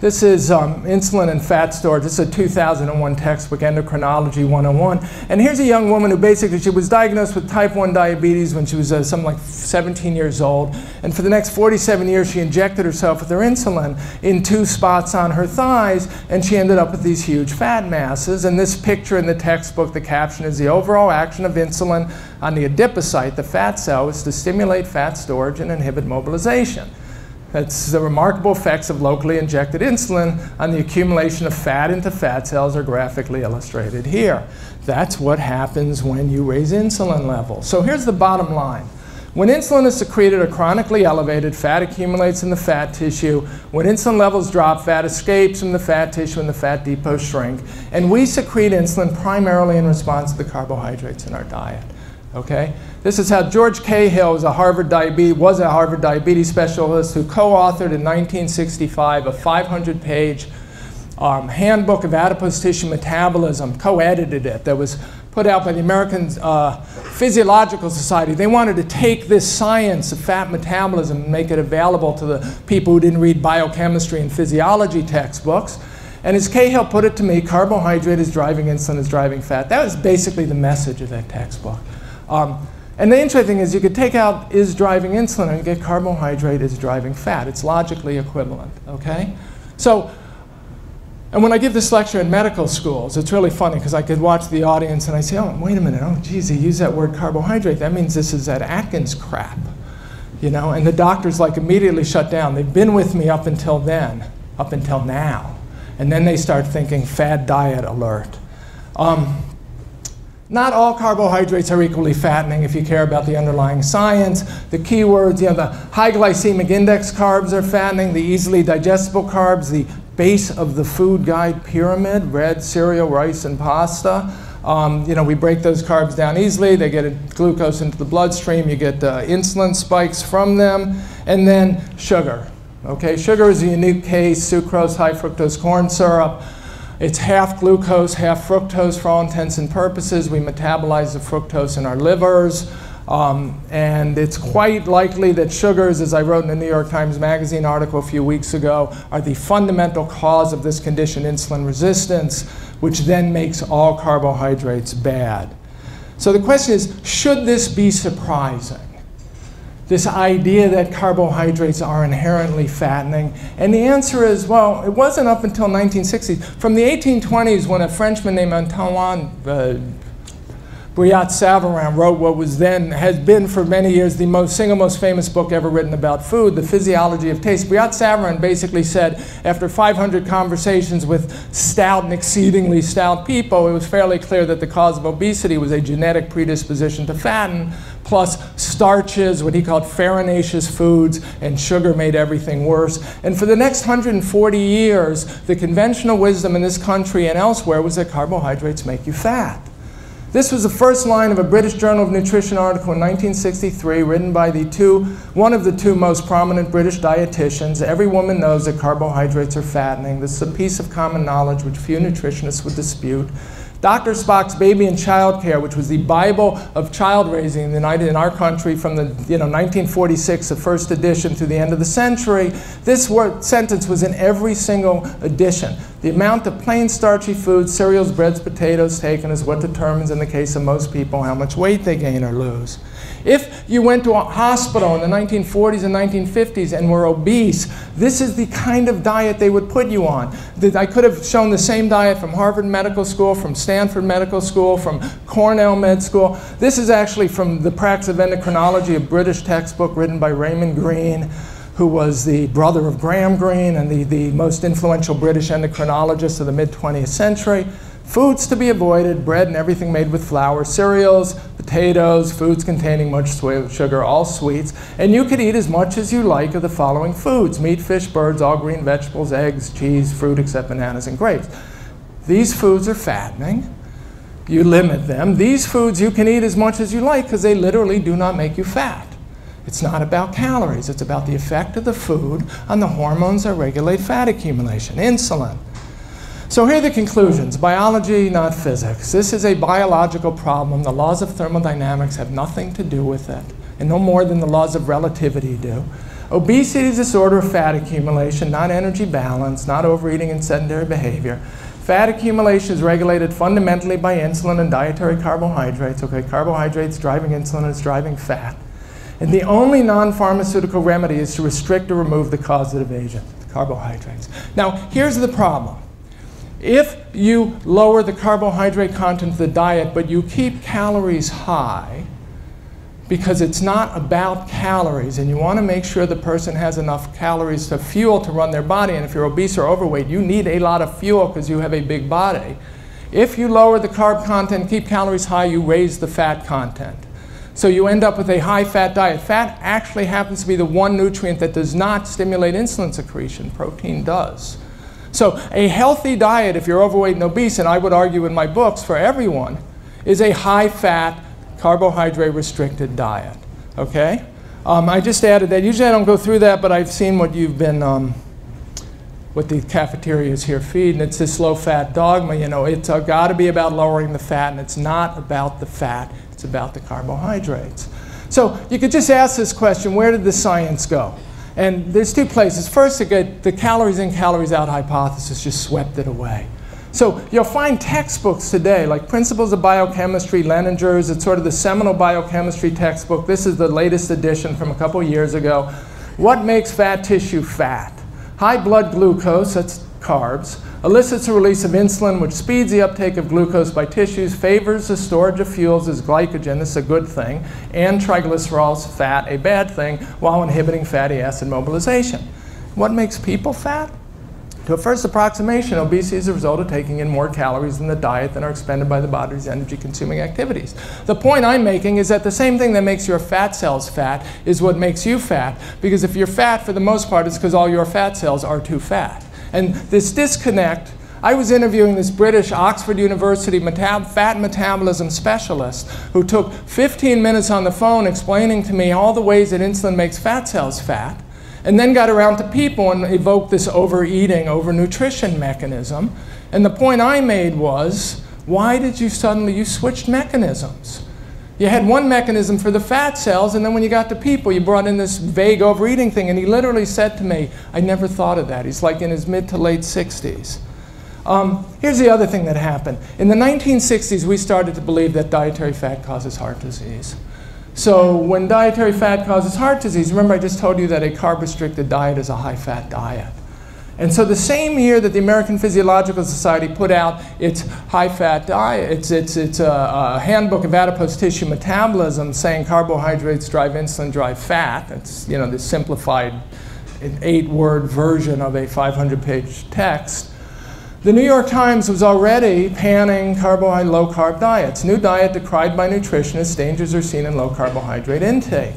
this is um, insulin and fat storage. This is a 2001 textbook, Endocrinology 101. And here's a young woman who basically, she was diagnosed with type 1 diabetes when she was uh, something like 17 years old. And for the next 47 years, she injected herself with her insulin in two spots on her thighs, and she ended up with these huge fat masses. And this picture in the textbook, the caption is the overall action of insulin on the adipocyte, the fat cell, is to stimulate fat storage and inhibit mobilization. That's the remarkable effects of locally injected insulin on the accumulation of fat into fat cells are graphically illustrated here. That's what happens when you raise insulin levels. So here's the bottom line. When insulin is secreted or chronically elevated, fat accumulates in the fat tissue. When insulin levels drop, fat escapes from the fat tissue and the fat depots shrink. And we secrete insulin primarily in response to the carbohydrates in our diet. Okay? This is how George Cahill was a Harvard diabetes, was a Harvard diabetes specialist who co-authored in 1965 a 500-page um, handbook of adipose tissue metabolism, co-edited it, that was put out by the American uh, Physiological Society. They wanted to take this science of fat metabolism and make it available to the people who didn't read biochemistry and physiology textbooks. And as Cahill put it to me, carbohydrate is driving insulin is driving fat. That was basically the message of that textbook. Um, and the interesting thing is you could take out is driving insulin and get carbohydrate is driving fat. It's logically equivalent, okay? So, and when I give this lecture in medical schools, it's really funny because I could watch the audience and I say, oh, wait a minute, oh, geez, he used that word carbohydrate. That means this is that Atkins crap, you know? And the doctors like immediately shut down. They've been with me up until then, up until now. And then they start thinking fad diet alert. Um, not all carbohydrates are equally fattening if you care about the underlying science. The keywords, you know, the high glycemic index carbs are fattening, the easily digestible carbs, the base of the food guide pyramid, bread, cereal, rice, and pasta. Um, you know, we break those carbs down easily. They get glucose into the bloodstream. You get uh, insulin spikes from them. And then sugar. Okay, sugar is a unique case, sucrose, high fructose corn syrup. It's half glucose, half fructose for all intents and purposes. We metabolize the fructose in our livers. Um, and it's quite likely that sugars, as I wrote in the New York Times Magazine article a few weeks ago, are the fundamental cause of this condition, insulin resistance, which then makes all carbohydrates bad. So the question is should this be surprising? This idea that carbohydrates are inherently fattening? And the answer is well, it wasn't up until 1960. From the 1820s, when a Frenchman named Antoine uh, Brillat-Savarin wrote what was then, has been for many years, the most, single most famous book ever written about food, The Physiology of Taste. Brillat-Savarin basically said, after 500 conversations with stout and exceedingly stout people, it was fairly clear that the cause of obesity was a genetic predisposition to fatten, plus starches, what he called farinaceous foods, and sugar made everything worse. And for the next 140 years, the conventional wisdom in this country and elsewhere was that carbohydrates make you fat. This was the first line of a British Journal of Nutrition article in 1963 written by the two, one of the two most prominent British dietitians. Every woman knows that carbohydrates are fattening. This is a piece of common knowledge which few nutritionists would dispute. Dr. Spock's Baby and Child Care, which was the Bible of child raising in, in our country from the you know, 1946, the first edition, to the end of the century, this word, sentence was in every single edition. The amount of plain starchy foods, cereals, breads, potatoes taken is what determines, in the case of most people, how much weight they gain or lose. If you went to a hospital in the 1940s and 1950s and were obese, this is the kind of diet they would put you on. I could have shown the same diet from Harvard Medical School, from Stanford Medical School, from Cornell Med School. This is actually from the Practice of Endocrinology, a British textbook written by Raymond Greene who was the brother of Graham Greene and the, the most influential British endocrinologist of the mid 20th century. Foods to be avoided bread and everything made with flour, cereals, potatoes, foods containing much sugar, all sweets. And you could eat as much as you like of the following foods meat, fish, birds, all green vegetables, eggs, cheese, fruit except bananas and grapes. These foods are fattening. You limit them. These foods you can eat as much as you like because they literally do not make you fat. It's not about calories, it's about the effect of the food on the hormones that regulate fat accumulation, insulin. So here are the conclusions biology, not physics. This is a biological problem. The laws of thermodynamics have nothing to do with it, and no more than the laws of relativity do. Obesity is a disorder of fat accumulation, not energy balance, not overeating and sedentary behavior. Fat accumulation is regulated fundamentally by insulin and dietary carbohydrates. Okay, carbohydrates driving insulin is driving fat. And the only non pharmaceutical remedy is to restrict or remove the causative agent, carbohydrates. Now, here's the problem if you lower the carbohydrate content of the diet, but you keep calories high, because it's not about calories, and you want to make sure the person has enough calories to fuel to run their body. And if you're obese or overweight, you need a lot of fuel because you have a big body. If you lower the carb content, keep calories high, you raise the fat content. So you end up with a high fat diet. Fat actually happens to be the one nutrient that does not stimulate insulin secretion, protein does. So a healthy diet, if you're overweight and obese, and I would argue in my books for everyone, is a high-fat, carbohydrate-restricted diet. Okay? Um, I just added that. Usually I don't go through that, but I've seen what you've been, um, what the cafeterias here feed, and it's this low-fat dogma. You know, it's uh, got to be about lowering the fat, and it's not about the fat. It's about the carbohydrates. So you could just ask this question: Where did the science go? And there's two places. First, the calories in, calories out hypothesis just swept it away. So you'll find textbooks today, like Principles of Biochemistry, Lehninger's. It's sort of the seminal biochemistry textbook. This is the latest edition from a couple years ago. What makes fat tissue fat? High blood glucose, that's carbs elicits a release of insulin, which speeds the uptake of glucose by tissues, favors the storage of fuels as glycogen, this is a good thing, and triglycerols, fat, a bad thing, while inhibiting fatty acid mobilization. What makes people fat? To a first approximation, obesity is a result of taking in more calories in the diet than are expended by the body's energy consuming activities. The point I'm making is that the same thing that makes your fat cells fat is what makes you fat, because if you're fat, for the most part, it's because all your fat cells are too fat. And this disconnect, I was interviewing this British Oxford University metab fat metabolism specialist who took 15 minutes on the phone explaining to me all the ways that insulin makes fat cells fat. and then got around to people and evoked this overeating, overnutrition mechanism. And the point I made was, why did you suddenly, you switched mechanisms? You had one mechanism for the fat cells, and then when you got to people, you brought in this vague overeating thing. And he literally said to me, I never thought of that. He's like in his mid to late 60s. Um, here's the other thing that happened. In the 1960s, we started to believe that dietary fat causes heart disease. So when dietary fat causes heart disease, remember I just told you that a carb-restricted diet is a high-fat diet. And so the same year that the American Physiological Society put out its high-fat diet, its, its, its uh, uh, handbook of adipose tissue metabolism saying carbohydrates drive insulin, drive fat, it's you know, the simplified eight-word version of a 500-page text, the New York Times was already panning carbohydrate low-carb diets. New diet decried by nutritionists, dangers are seen in low carbohydrate intake.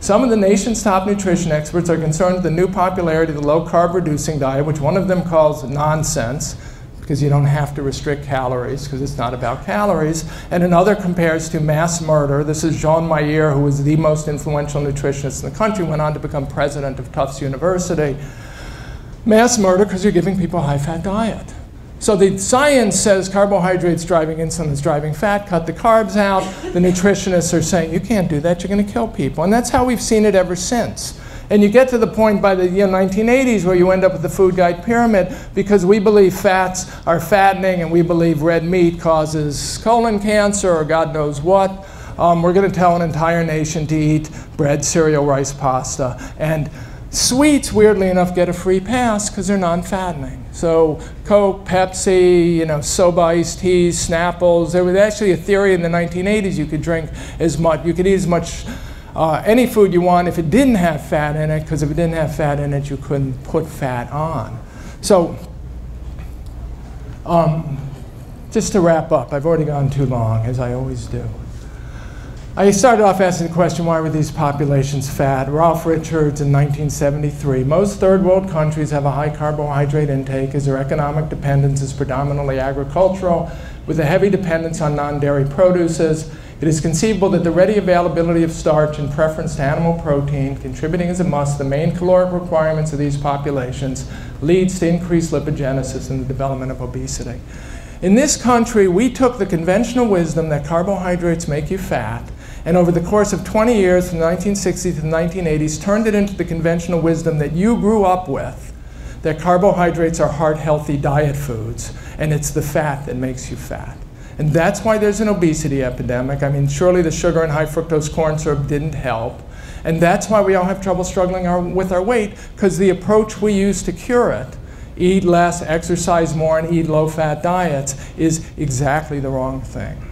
Some of the nation's top nutrition experts are concerned with the new popularity of the low carb reducing diet, which one of them calls nonsense, because you don't have to restrict calories, because it's not about calories. And another compares to mass murder. This is Jean Mayer, who was the most influential nutritionist in the country, went on to become president of Tufts University. Mass murder because you're giving people a high fat diet. So the science says carbohydrates driving insulin is driving fat, cut the carbs out. The nutritionists are saying, you can't do that, you're going to kill people. And that's how we've seen it ever since. And you get to the point by the you know, 1980s where you end up with the food guide pyramid because we believe fats are fattening and we believe red meat causes colon cancer or God knows what. Um, we're going to tell an entire nation to eat bread, cereal, rice, pasta. And Sweets, weirdly enough, get a free pass because they're non-fattening. So Coke, Pepsi, you know, SoBe iced teas, Snapples. There was actually a theory in the 1980s you could drink as much, you could eat as much, uh, any food you want if it didn't have fat in it, because if it didn't have fat in it, you couldn't put fat on. So um, just to wrap up, I've already gone too long, as I always do. I started off asking the question, why were these populations fat? Ralph Richards in 1973. Most third world countries have a high carbohydrate intake as their economic dependence is predominantly agricultural, with a heavy dependence on non-dairy produces. It is conceivable that the ready availability of starch in preference to animal protein, contributing as a must the main caloric requirements of these populations, leads to increased lipogenesis and the development of obesity. In this country, we took the conventional wisdom that carbohydrates make you fat and over the course of 20 years, from the 1960s to the 1980s, turned it into the conventional wisdom that you grew up with, that carbohydrates are heart-healthy diet foods, and it's the fat that makes you fat. And that's why there's an obesity epidemic. I mean, surely the sugar and high fructose corn syrup didn't help. And that's why we all have trouble struggling our, with our weight, because the approach we use to cure it, eat less, exercise more, and eat low-fat diets, is exactly the wrong thing.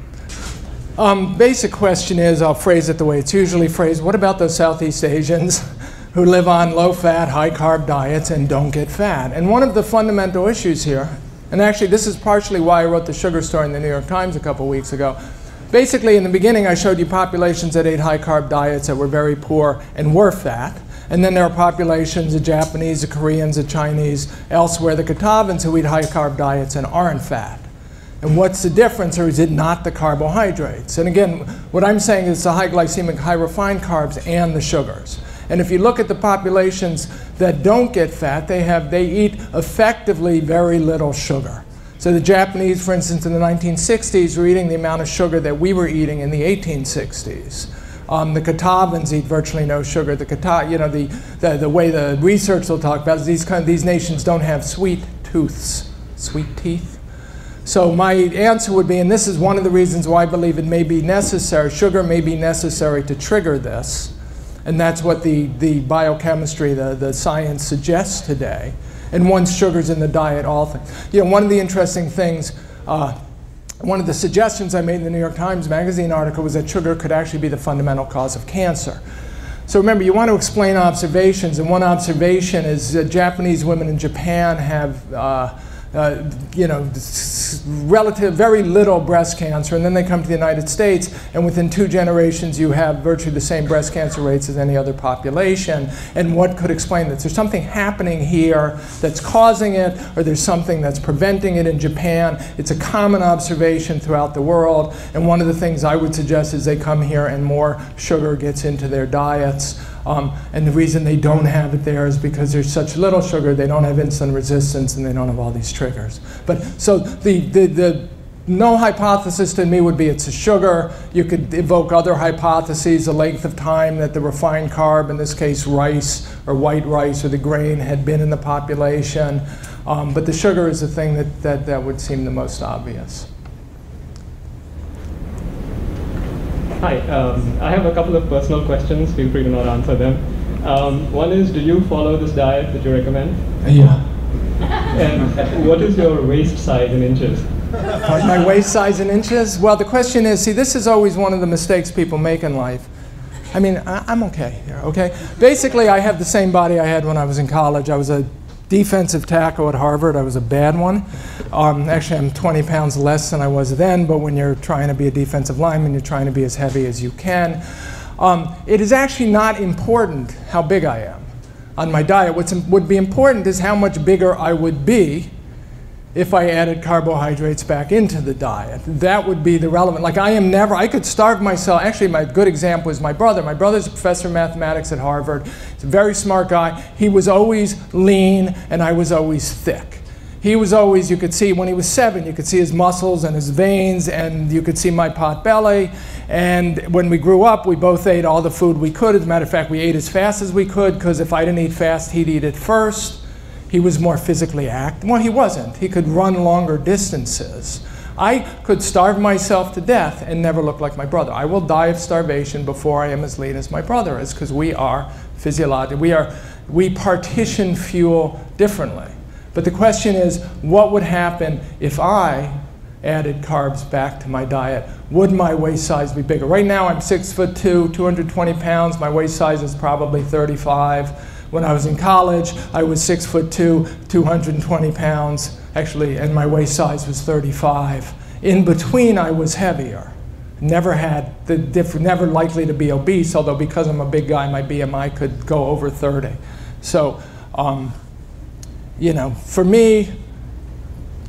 Um, basic question is, I'll phrase it the way it's usually phrased, what about those Southeast Asians who live on low-fat, high-carb diets and don't get fat? And one of the fundamental issues here, and actually this is partially why I wrote the sugar story in the New York Times a couple weeks ago, basically in the beginning I showed you populations that ate high-carb diets that were very poor and were fat. And then there are populations, the Japanese, the Koreans, the Chinese, elsewhere, the Kitavans who eat high-carb diets and aren't fat. And what's the difference, or is it not the carbohydrates? And again, what I'm saying is the high glycemic, high refined carbs and the sugars. And if you look at the populations that don't get fat, they, have, they eat effectively very little sugar. So the Japanese, for instance, in the 1960s were eating the amount of sugar that we were eating in the 1860s. Um, the Kitavans eat virtually no sugar. The Kata, you know, the, the, the way the research will talk about is these, kind of, these nations don't have sweet tooths, sweet teeth. So my answer would be, and this is one of the reasons why I believe it may be necessary, sugar may be necessary to trigger this. And that's what the, the biochemistry, the, the science suggests today. And once sugar's in the diet, all things. You know, one of the interesting things, uh, one of the suggestions I made in the New York Times Magazine article was that sugar could actually be the fundamental cause of cancer. So remember, you want to explain observations, and one observation is that Japanese women in Japan have uh, uh, you know, relative, very little breast cancer, and then they come to the United States, and within two generations you have virtually the same breast cancer rates as any other population. And what could explain this? There's something happening here that's causing it, or there's something that's preventing it in Japan. It's a common observation throughout the world, and one of the things I would suggest is they come here and more sugar gets into their diets. Um, and the reason they don't have it there is because there's such little sugar, they don't have insulin resistance, and they don't have all these triggers. But so the, the, the null hypothesis to me would be it's a sugar. You could evoke other hypotheses, the length of time that the refined carb, in this case rice or white rice or the grain, had been in the population. Um, but the sugar is the thing that, that, that would seem the most obvious. Hi, um, I have a couple of personal questions. Feel free to not answer them. Um, one is, do you follow this diet that you recommend? Yeah. And what is your waist size in inches? my waist size in inches? Well, the question is see, this is always one of the mistakes people make in life. I mean, I, am okay here, okay? Basically, I have the same body I had when I was in college. I was a defensive tackle at Harvard. I was a bad one. Um, actually, I'm 20 pounds less than I was then, but when you're trying to be a defensive lineman, you're trying to be as heavy as you can. Um, it is actually not important how big I am on my diet. What would be important is how much bigger I would be if I added carbohydrates back into the diet. That would be the relevant. Like I am never, I could starve myself. Actually, my good example is my brother. My brother's a professor of mathematics at Harvard. He's a very smart guy. He was always lean and I was always thick. He was always, you could see when he was seven, you could see his muscles and his veins, and you could see my pot belly. And when we grew up, we both ate all the food we could. As a matter of fact, we ate as fast as we could because if I didn't eat fast, he'd eat it first. He was more physically active. Well, he wasn't. He could run longer distances. I could starve myself to death and never look like my brother. I will die of starvation before I am as lean as my brother is because we are physiological. We, are, we partition fuel differently. But the question is, what would happen if I added carbs back to my diet? Would my waist size be bigger? Right now I'm six foot two, 220 pounds. My waist size is probably 35. When I was in college, I was six foot two, 220 pounds, actually, and my waist size was 35. In between, I was heavier. Never had the diff- never likely to be obese, although because I'm a big guy, my BMI could go over 30. So, um, you know, for me,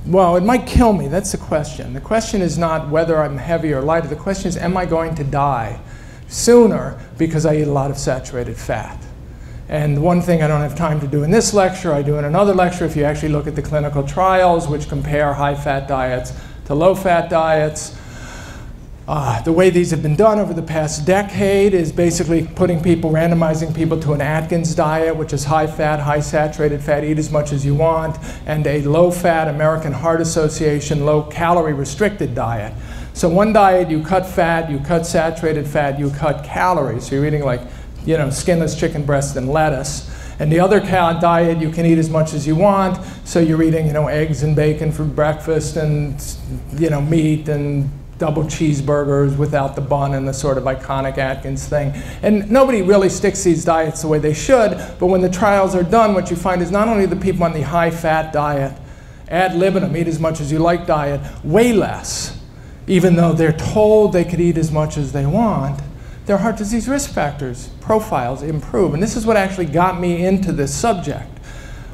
well, it might kill me. That's the question. The question is not whether I'm heavy or lighter. The question is, am I going to die sooner because I eat a lot of saturated fat? And one thing I don't have time to do in this lecture, I do in another lecture if you actually look at the clinical trials which compare high-fat diets to low-fat diets. Uh, the way these have been done over the past decade is basically putting people, randomizing people to an Atkins diet, which is high fat, high saturated fat, eat as much as you want, and a low fat American Heart Association low calorie restricted diet. So one diet, you cut fat, you cut saturated fat, you cut calories. So you're eating like you know, skinless chicken breast and lettuce. And the other diet, you can eat as much as you want. So you're eating, you know, eggs and bacon for breakfast and, you know, meat and double cheeseburgers without the bun and the sort of iconic Atkins thing. And nobody really sticks these diets the way they should, but when the trials are done, what you find is not only the people on the high fat diet, ad libitum, eat as much as you like diet, way less, even though they're told they could eat as much as they want, their heart disease risk factors profiles improve. And this is what actually got me into this subject.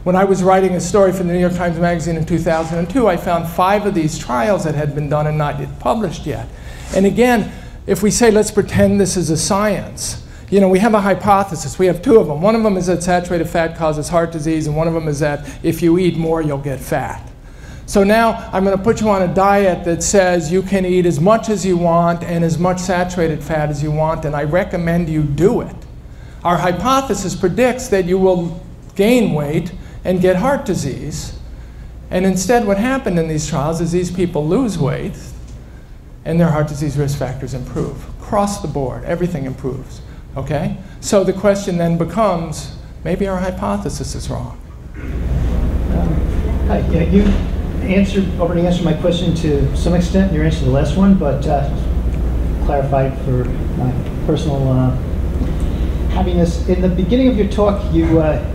When I was writing a story for the New York Times Magazine in 2002, I found five of these trials that had been done and not yet published yet. And again, if we say, let's pretend this is a science, you know, we have a hypothesis. We have two of them. One of them is that saturated fat causes heart disease, and one of them is that if you eat more, you'll get fat. So now I'm going to put you on a diet that says you can eat as much as you want and as much saturated fat as you want, and I recommend you do it. Our hypothesis predicts that you will gain weight and get heart disease. And instead, what happened in these trials is these people lose weight and their heart disease risk factors improve. Across the board, everything improves. Okay? So the question then becomes maybe our hypothesis is wrong. Um, hi, yeah, you answered, already answered my question to some extent in your answer to the last one, but uh, clarified for my personal uh, happiness. In the beginning of your talk, you uh,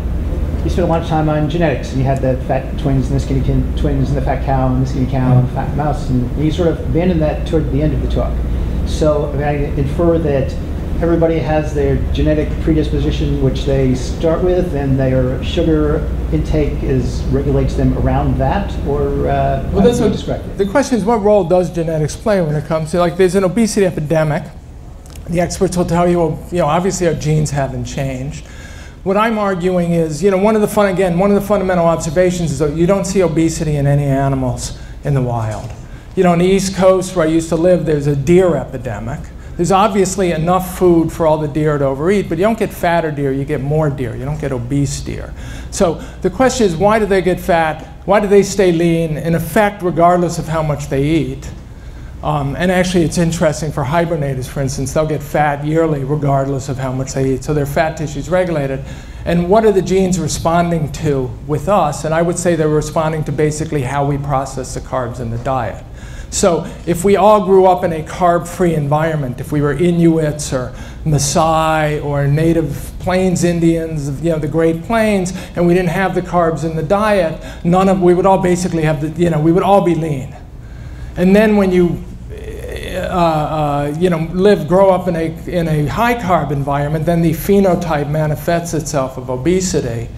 you spent a lot of time on genetics, you had the fat twins and the skinny twins and the fat cow and the skinny cow and the fat mouse, and you sort of abandoned that toward the end of the talk. So I, mean, I infer that everybody has their genetic predisposition, which they start with, and their sugar intake is regulates them around that, or uh, well, that's what describe The question is, what role does genetics play when it comes to like there's an obesity epidemic, The experts will tell you, well, you know, obviously our genes haven't changed. What I'm arguing is, you know, one of the fun, again, one of the fundamental observations is that you don't see obesity in any animals in the wild. You know, on the East Coast where I used to live, there's a deer epidemic. There's obviously enough food for all the deer to overeat, but you don't get fatter deer, you get more deer. You don't get obese deer. So the question is, why do they get fat? Why do they stay lean? In effect, regardless of how much they eat. Um, and actually, it's interesting for hibernators, for instance, they'll get fat yearly regardless of how much they eat. So their fat tissue is regulated. And what are the genes responding to with us? And I would say they're responding to basically how we process the carbs in the diet. So if we all grew up in a carb-free environment, if we were Inuits or Maasai or native Plains Indians, you know, the Great Plains, and we didn't have the carbs in the diet, none of, we would all basically have the, you know, we would all be lean. And then when you uh, uh, you know, live, grow up in a, in a high carb environment, then the phenotype manifests itself of obesity.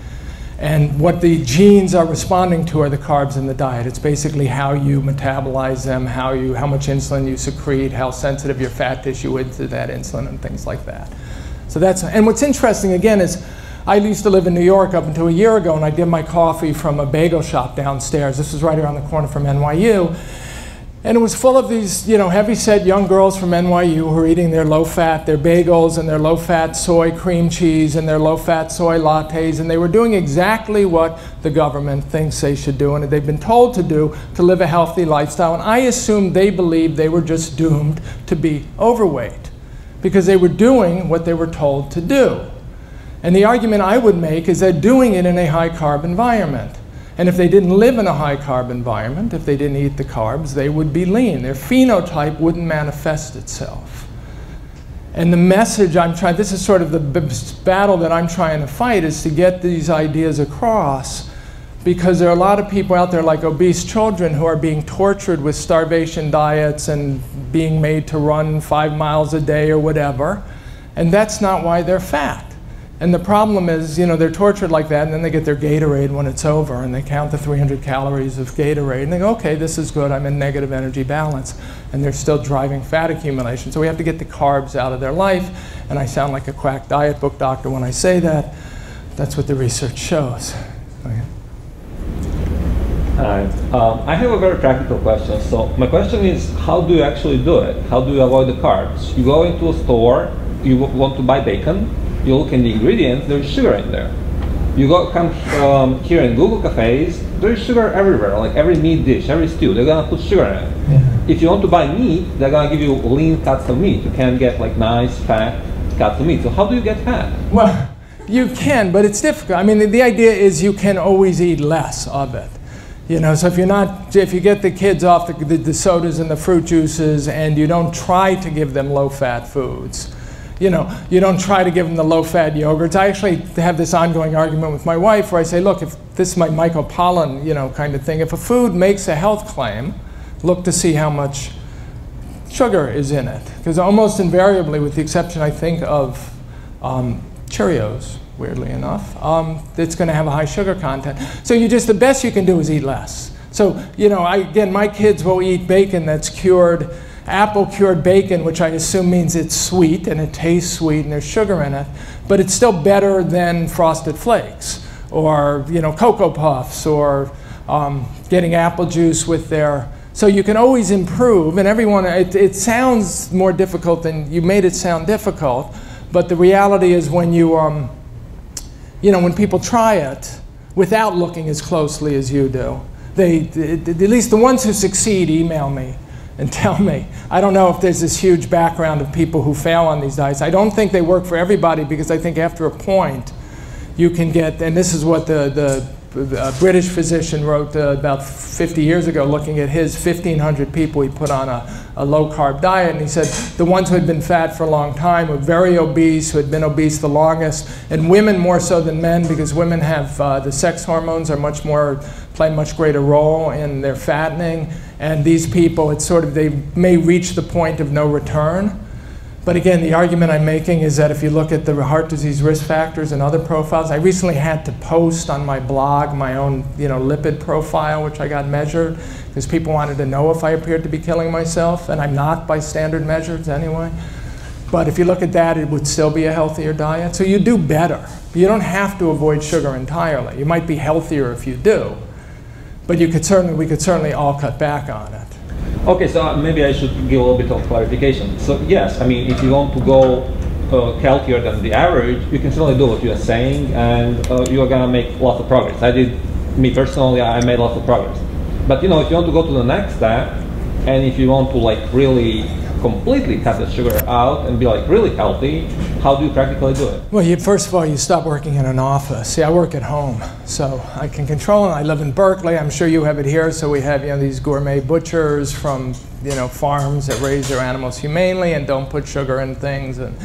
And what the genes are responding to are the carbs in the diet. It's basically how you metabolize them, how, you, how much insulin you secrete, how sensitive your fat tissue is to that insulin, and things like that. So that's, and what's interesting again is I used to live in New York up until a year ago, and I did my coffee from a bagel shop downstairs. This is right around the corner from NYU. And it was full of these, you know, heavy-set young girls from NYU who were eating their low-fat, their bagels and their low-fat soy cream cheese and their low-fat soy lattes, and they were doing exactly what the government thinks they should do and they've been told to do to live a healthy lifestyle. And I assumed they believed they were just doomed to be overweight because they were doing what they were told to do. And the argument I would make is they're doing it in a high-carb environment. And if they didn't live in a high carb environment, if they didn't eat the carbs, they would be lean. Their phenotype wouldn't manifest itself. And the message I'm trying, this is sort of the battle that I'm trying to fight, is to get these ideas across because there are a lot of people out there like obese children who are being tortured with starvation diets and being made to run five miles a day or whatever. And that's not why they're fat. And the problem is, you know, they're tortured like that, and then they get their Gatorade when it's over, and they count the 300 calories of Gatorade, and they go, okay, this is good, I'm in negative energy balance. And they're still driving fat accumulation. So we have to get the carbs out of their life, and I sound like a quack diet book doctor when I say that. That's what the research shows. Okay. Hi. Um, I have a very practical question. So my question is, how do you actually do it? How do you avoid the carbs? You go into a store, you want to buy bacon, you look in the ingredients, there's sugar in there. You go come um, here in Google cafes, there's sugar everywhere. Like every meat dish, every stew, they're gonna put sugar in it. Yeah. If you want to buy meat, they're gonna give you lean cuts of meat. You can't get like nice fat cuts of meat. So how do you get fat? Well, you can, but it's difficult. I mean, the, the idea is you can always eat less of it. You know, so if you're not, if you get the kids off the, the, the sodas and the fruit juices, and you don't try to give them low-fat foods you know, you don't try to give them the low-fat yogurts. I actually have this ongoing argument with my wife where I say, look, if this is my Michael Pollan, you know, kind of thing, if a food makes a health claim, look to see how much sugar is in it. Because almost invariably, with the exception, I think, of um, Cheerios, weirdly enough, um, it's going to have a high sugar content. So you just, the best you can do is eat less. So, you know, I, again, my kids will eat bacon that's cured apple cured bacon, which I assume means it's sweet and it tastes sweet and there's sugar in it, but it's still better than frosted flakes or you know cocoa puffs or um, getting apple juice with their. So you can always improve, and everyone. It, it sounds more difficult than you made it sound difficult, but the reality is when you um, you know when people try it without looking as closely as you do, they at least the ones who succeed email me and tell me. I don't know if there's this huge background of people who fail on these diets. I don't think they work for everybody because I think after a point you can get, and this is what the, the uh, British physician wrote uh, about 50 years ago looking at his 1,500 people he put on a, a low carb diet. And he said the ones who had been fat for a long time were very obese, who had been obese the longest, and women more so than men because women have uh, the sex hormones are much more, play much greater role in their fattening. And these people, it's sort of, they may reach the point of no return. But again, the argument I'm making is that if you look at the heart disease risk factors and other profiles, I recently had to post on my blog my own you know, lipid profile, which I got measured, because people wanted to know if I appeared to be killing myself, and I'm not by standard measures anyway. But if you look at that, it would still be a healthier diet. So you do better. You don't have to avoid sugar entirely. You might be healthier if you do. But you could certainly, we could certainly all cut back on it. Okay, so uh, maybe I should give a little bit of clarification. So yes, I mean, if you want to go uh, healthier than the average, you can certainly do what you are saying, and uh, you are gonna make lots of progress. I did, me personally, I made lots of progress. But you know, if you want to go to the next step, and if you want to like really completely cut the sugar out and be like really healthy, how do you practically do it? Well, you, first of all, you stop working in an office. See, I work at home, so I can control it. I live in Berkeley. I'm sure you have it here. So we have you know these gourmet butchers from you know farms that raise their animals humanely and don't put sugar in things. And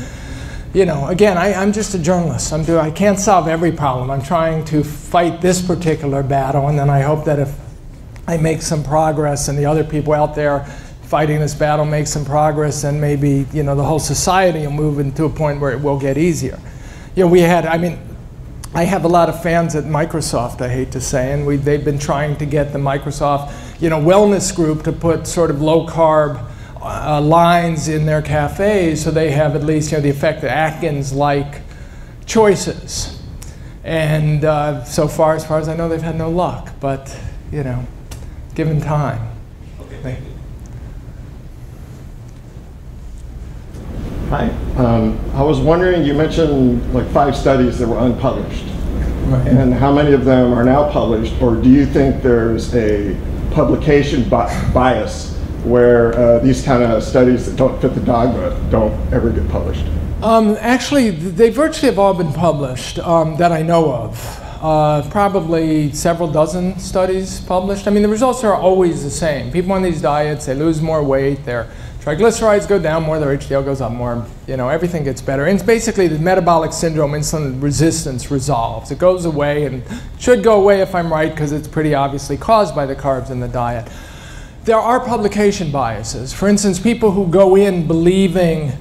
you know, again, I, am just a journalist. I'm do, I can't solve every problem. I'm trying to fight this particular battle, and then I hope that if I make some progress and the other people out there fighting this battle make some progress and maybe you know the whole society will move into a point where it will get easier. You know, we had, I mean, I have a lot of fans at Microsoft, I hate to say, and we, they've been trying to get the Microsoft, you know, wellness group to put sort of low carb uh, lines in their cafes so they have at least, you know, the effect of Atkins-like choices. And uh, so far, as far as I know, they've had no luck, but, you know, given time. Okay, Hi. Um, I was wondering, you mentioned like five studies that were unpublished. Right. And how many of them are now published, or do you think there's a publication bi bias where uh, these kind of studies that don't fit the dogma don't ever get published? Um, actually, they virtually have all been published um, that I know of. Uh, probably several dozen studies published. I mean, the results are always the same. People on these diets, they lose more weight, they're Triglycerides go down more, their HDL goes up more, you know, everything gets better. And it's basically the metabolic syndrome, insulin resistance resolves. It goes away and should go away if I'm right because it's pretty obviously caused by the carbs in the diet. There are publication biases. For instance, people who go in believing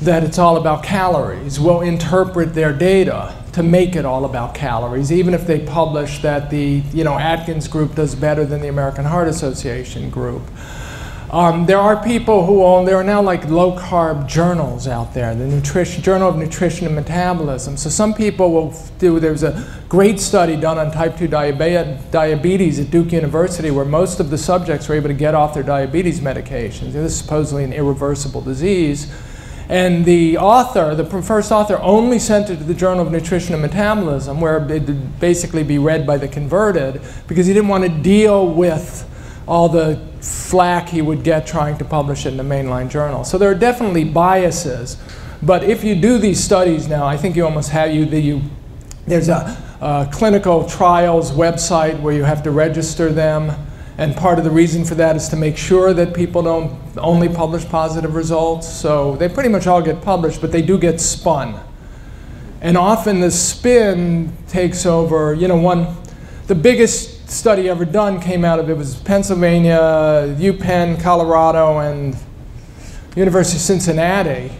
that it's all about calories will interpret their data to make it all about calories, even if they publish that the you know, Atkins group does better than the American Heart Association group. Um, there are people who own, there are now like low carb journals out there, the nutrition, Journal of Nutrition and Metabolism. So some people will do, there's a great study done on type 2 diabetes at Duke University where most of the subjects were able to get off their diabetes medications. This is supposedly an irreversible disease. And the author, the first author, only sent it to the Journal of Nutrition and Metabolism, where it would basically be read by the converted, because he didn't want to deal with all the flack he would get trying to publish it in the mainline journal. So there are definitely biases. But if you do these studies now, I think you almost have you, the, you there's a, a clinical trials website where you have to register them. And part of the reason for that is to make sure that people don't only publish positive results. So they pretty much all get published, but they do get spun. And often the spin takes over, you know, one, the biggest study ever done came out of it was Pennsylvania, UPenn, Colorado, and University of Cincinnati,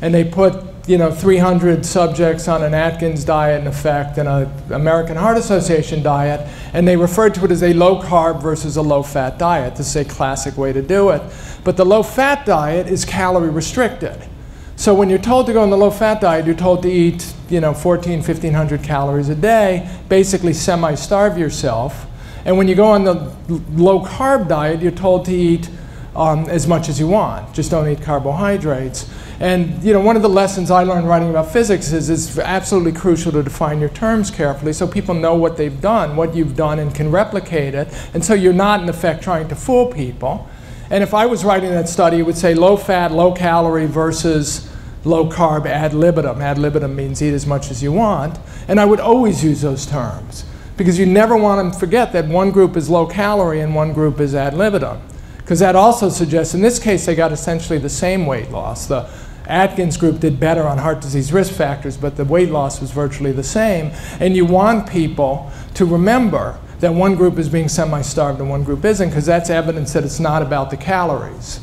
and they put you know 300 subjects on an Atkins diet in effect and an American Heart Association diet, and they referred to it as a low carb versus a low fat diet. This is a classic way to do it. But the low fat diet is calorie restricted. So when you're told to go on the low-fat diet, you're told to eat, you know, 14, 1500 calories a day, basically semi-starve yourself. And when you go on the low carb diet, you're told to eat um, as much as you want. Just don't eat carbohydrates. And you know, one of the lessons I learned writing about physics is it's absolutely crucial to define your terms carefully so people know what they've done, what you've done, and can replicate it. And so you're not, in effect, trying to fool people. And if I was writing that study, it would say low fat, low calorie versus low carb ad libitum. Ad libitum means eat as much as you want. And I would always use those terms because you never want to forget that one group is low calorie and one group is ad libitum. Because that also suggests, in this case, they got essentially the same weight loss. The Atkins group did better on heart disease risk factors, but the weight loss was virtually the same. And you want people to remember that one group is being semi-starved and one group isn't, because that's evidence that it's not about the calories.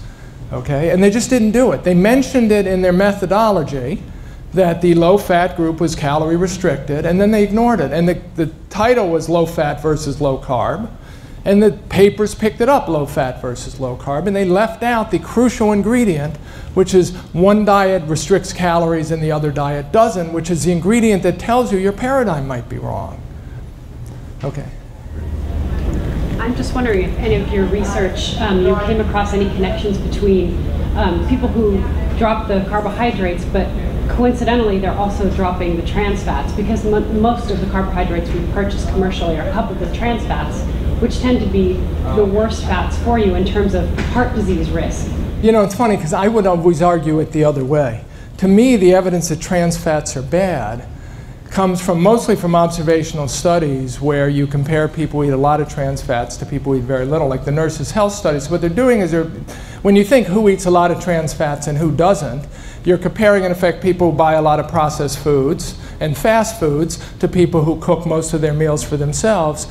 Okay? And they just didn't do it. They mentioned it in their methodology, that the low fat group was calorie restricted, and then they ignored it. And the, the title was low fat versus low carb. And the papers picked it up, low fat versus low carb, and they left out the crucial ingredient, which is one diet restricts calories and the other diet doesn't, which is the ingredient that tells you your paradigm might be wrong. Okay. I'm just wondering if any of your research, um, you came across any connections between um, people who drop the carbohydrates, but coincidentally, they're also dropping the trans fats because most of the carbohydrates we purchase commercially are coupled with trans fats, which tend to be the oh. worst fats for you in terms of heart disease risk. You know, it's funny because I would always argue it the other way. To me, the evidence that trans fats are bad comes from mostly from observational studies where you compare people who eat a lot of trans fats to people who eat very little, like the nurses' health studies. What they're doing is they're, when you think who eats a lot of trans fats and who doesn't, you're comparing, in effect, people who buy a lot of processed foods and fast foods to people who cook most of their meals for themselves.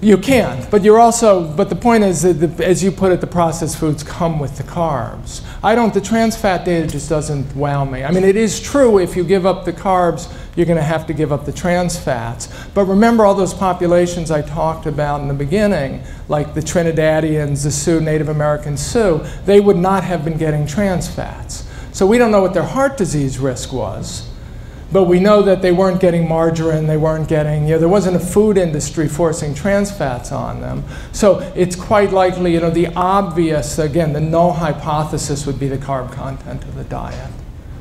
You can, but you're also, but the point is that, the, as you put it, the processed foods come with the carbs. I don't, the trans fat data just doesn't wow me. I mean, it is true if you give up the carbs, you're going to have to give up the trans fats. But remember all those populations I talked about in the beginning, like the Trinidadians, the Sioux, Native American Sioux, they would not have been getting trans fats. So we don't know what their heart disease risk was. But we know that they weren't getting margarine, they weren't getting, you know, there wasn't a food industry forcing trans fats on them. So it's quite likely, you know, the obvious, again, the null hypothesis would be the carb content of the diet.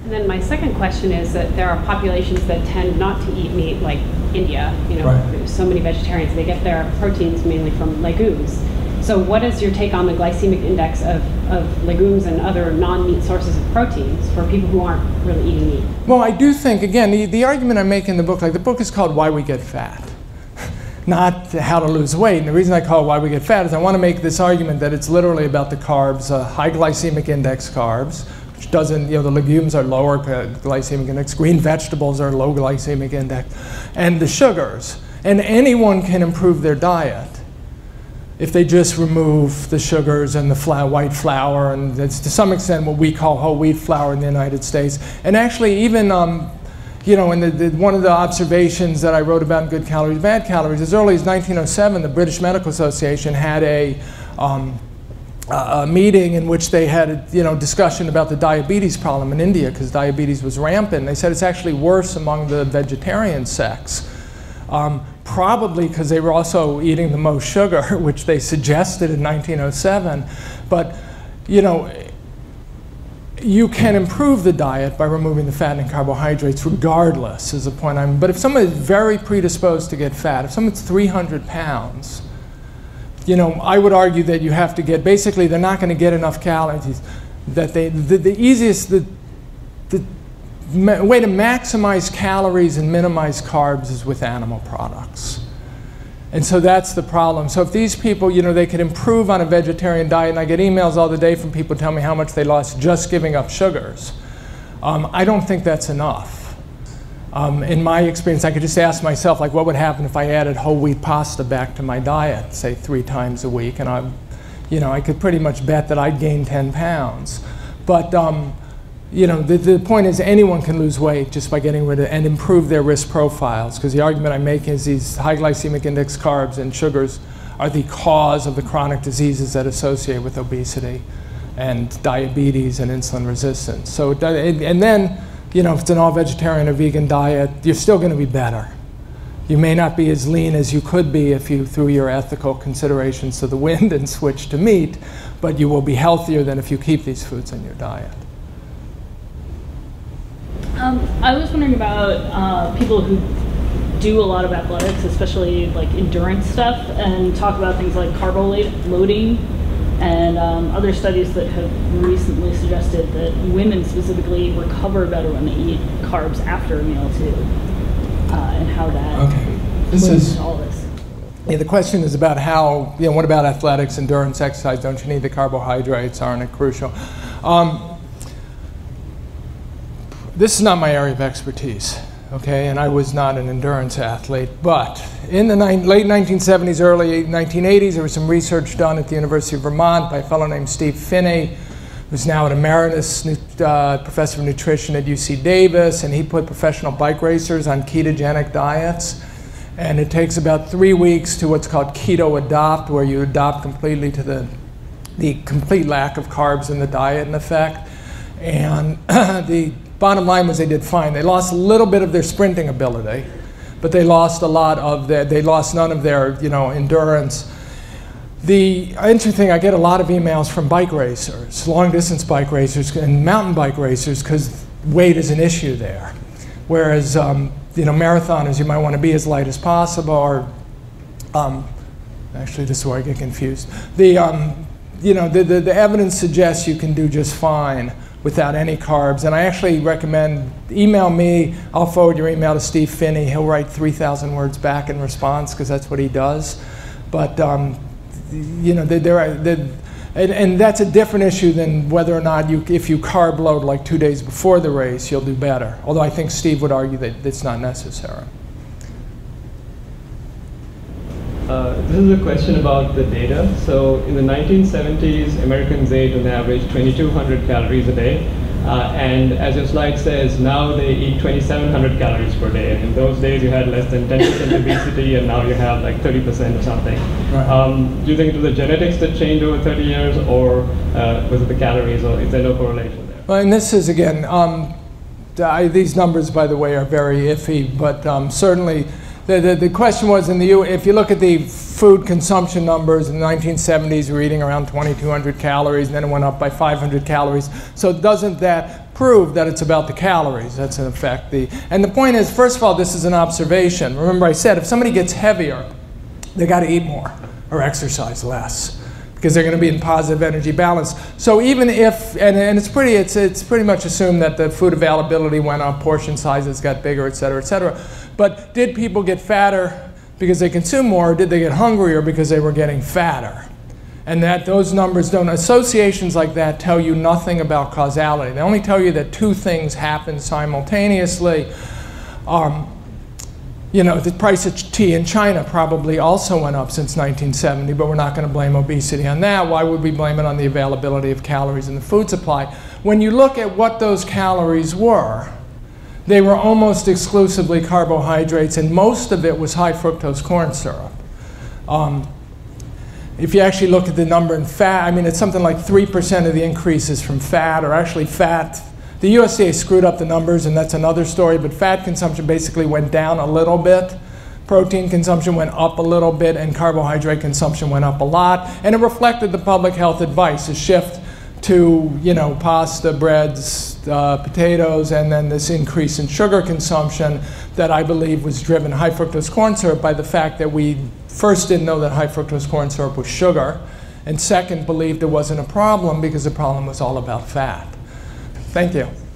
And then my second question is that there are populations that tend not to eat meat, like India. You know, right. so many vegetarians. They get their proteins mainly from legumes. So what is your take on the glycemic index of, of legumes and other non-meat sources of proteins for people who aren't really eating meat? Well, I do think, again, the, the argument I make in the book, like the book is called Why We Get Fat, not how to lose weight. And the reason I call it Why We Get Fat is I want to make this argument that it's literally about the carbs, uh, high glycemic index carbs, doesn't, you know, the legumes are lower glycemic index, green vegetables are low glycemic index, and the sugars. And anyone can improve their diet if they just remove the sugars and the flour, white flour, and it's to some extent what we call whole wheat flour in the United States. And actually, even um, you know, in the, the, one of the observations that I wrote about in Good Calories, Bad Calories, as early as 1907, the British Medical Association had a, um, a meeting in which they had a you know, discussion about the diabetes problem in India because diabetes was rampant. They said it's actually worse among the vegetarian sects. Um, probably because they were also eating the most sugar, which they suggested in 1907. But, you know, you can improve the diet by removing the fat and carbohydrates regardless, is the point I'm. But if someone is very predisposed to get fat, if someone's 300 pounds, you know, I would argue that you have to get, basically, they're not going to get enough calories. That they, the, the easiest, the, the way to maximize calories and minimize carbs is with animal products. And so that's the problem. So if these people, you know, they could improve on a vegetarian diet, and I get emails all the day from people telling me how much they lost just giving up sugars. Um, I don't think that's enough. Um, in my experience, I could just ask myself, like, what would happen if I added whole wheat pasta back to my diet, say three times a week, and I, you know, I could pretty much bet that I'd gain 10 pounds. But um, you know, the, the point is anyone can lose weight just by getting rid of and improve their risk profiles. Because the argument I make is these high glycemic index carbs and sugars are the cause of the chronic diseases that associate with obesity and diabetes and insulin resistance. So, and then, you know, if it's an all vegetarian or vegan diet, you're still going to be better. You may not be as lean as you could be if you threw your ethical considerations to the wind and switched to meat, but you will be healthier than if you keep these foods in your diet. Um, I was wondering about uh, people who do a lot of athletics, especially like endurance stuff, and talk about things like carbo loading and um, other studies that have recently suggested that women specifically recover better when they eat carbs after a meal too, uh, and how that okay. This is all this. Yeah, the question is about how, you know, what about athletics, endurance, exercise? Don't you need the carbohydrates? Aren't it crucial? Um, this is not my area of expertise, okay, and I was not an endurance athlete, but in the late 1970s, early 1980s, there was some research done at the University of Vermont by a fellow named Steve Phinney, who's now an emeritus uh, professor of nutrition at UC Davis, and he put professional bike racers on ketogenic diets. And it takes about three weeks to what's called keto adopt, where you adopt completely to the, the complete lack of carbs in the diet, in effect. And the bottom line was they did fine. They lost a little bit of their sprinting ability, but they lost a lot of their, they lost none of their, you know, endurance. The interesting I get a lot of emails from bike racers, long distance bike racers, and mountain bike racers, because weight is an issue there. Whereas, um, you know, marathoners, you might want to be as light as possible, or um, actually, this is where I get confused. The, um, you know, the, the, the evidence suggests you can do just fine without any carbs. And I actually recommend email me. I'll forward your email to Steve Phinney. He'll write 3,000 words back in response because that's what he does. But um, you know, are, and, and, that's a different issue than whether or not you, if you carb load like two days before the race, you'll do better. Although I think Steve would argue that it's not necessary. Uh, this is a question about the data. So in the 1970s, Americans ate on average 2,200 calories a day. Uh, and as your slide says, now they eat 2,700 calories per day. And in those days, you had less than 10% obesity, and now you have like 30% or something. Right. Um, do you think it was the genetics that changed over 30 years, or uh, was it the calories, or is there no correlation there? Well, and this is, again, um, I, these numbers, by the way, are very iffy, but um, certainly the, the, the, question was in the U, if you look at the food consumption numbers in the 1970s, we were eating around 2,200 calories, and then it went up by 500 calories. So doesn't that prove that it's about the calories? That's in effect the. And the point is, first of all, this is an observation. Remember, I said if somebody gets heavier, they got to eat more or exercise less because they're going to be in positive energy balance. So even if, and, and it's pretty, it's, it's pretty much assumed that the food availability went up, portion sizes got bigger, et cetera, et cetera. But did people get fatter because they consume more, or did they get hungrier because they were getting fatter? And that those numbers don't, associations like that tell you nothing about causality. They only tell you that two things happen simultaneously. Um, you know, the price of tea in China probably also went up since 1970, but we're not going to blame obesity on that. Why would we blame it on the availability of calories in the food supply? When you look at what those calories were, they were almost exclusively carbohydrates, and most of it was high fructose corn syrup. Um, if you actually look at the number in fat, I mean, it's something like 3% of the increase is from fat, or actually fat. The USDA screwed up the numbers, and that's another story, but fat consumption basically went down a little bit. Protein consumption went up a little bit, and carbohydrate consumption went up a lot. And it reflected the public health advice, a shift to you know pasta, breads, uh, potatoes, and then this increase in sugar consumption that I believe was driven high fructose corn syrup by the fact that we first didn't know that high fructose corn syrup was sugar, and second believed it wasn't a problem because the problem was all about fat. Thank you.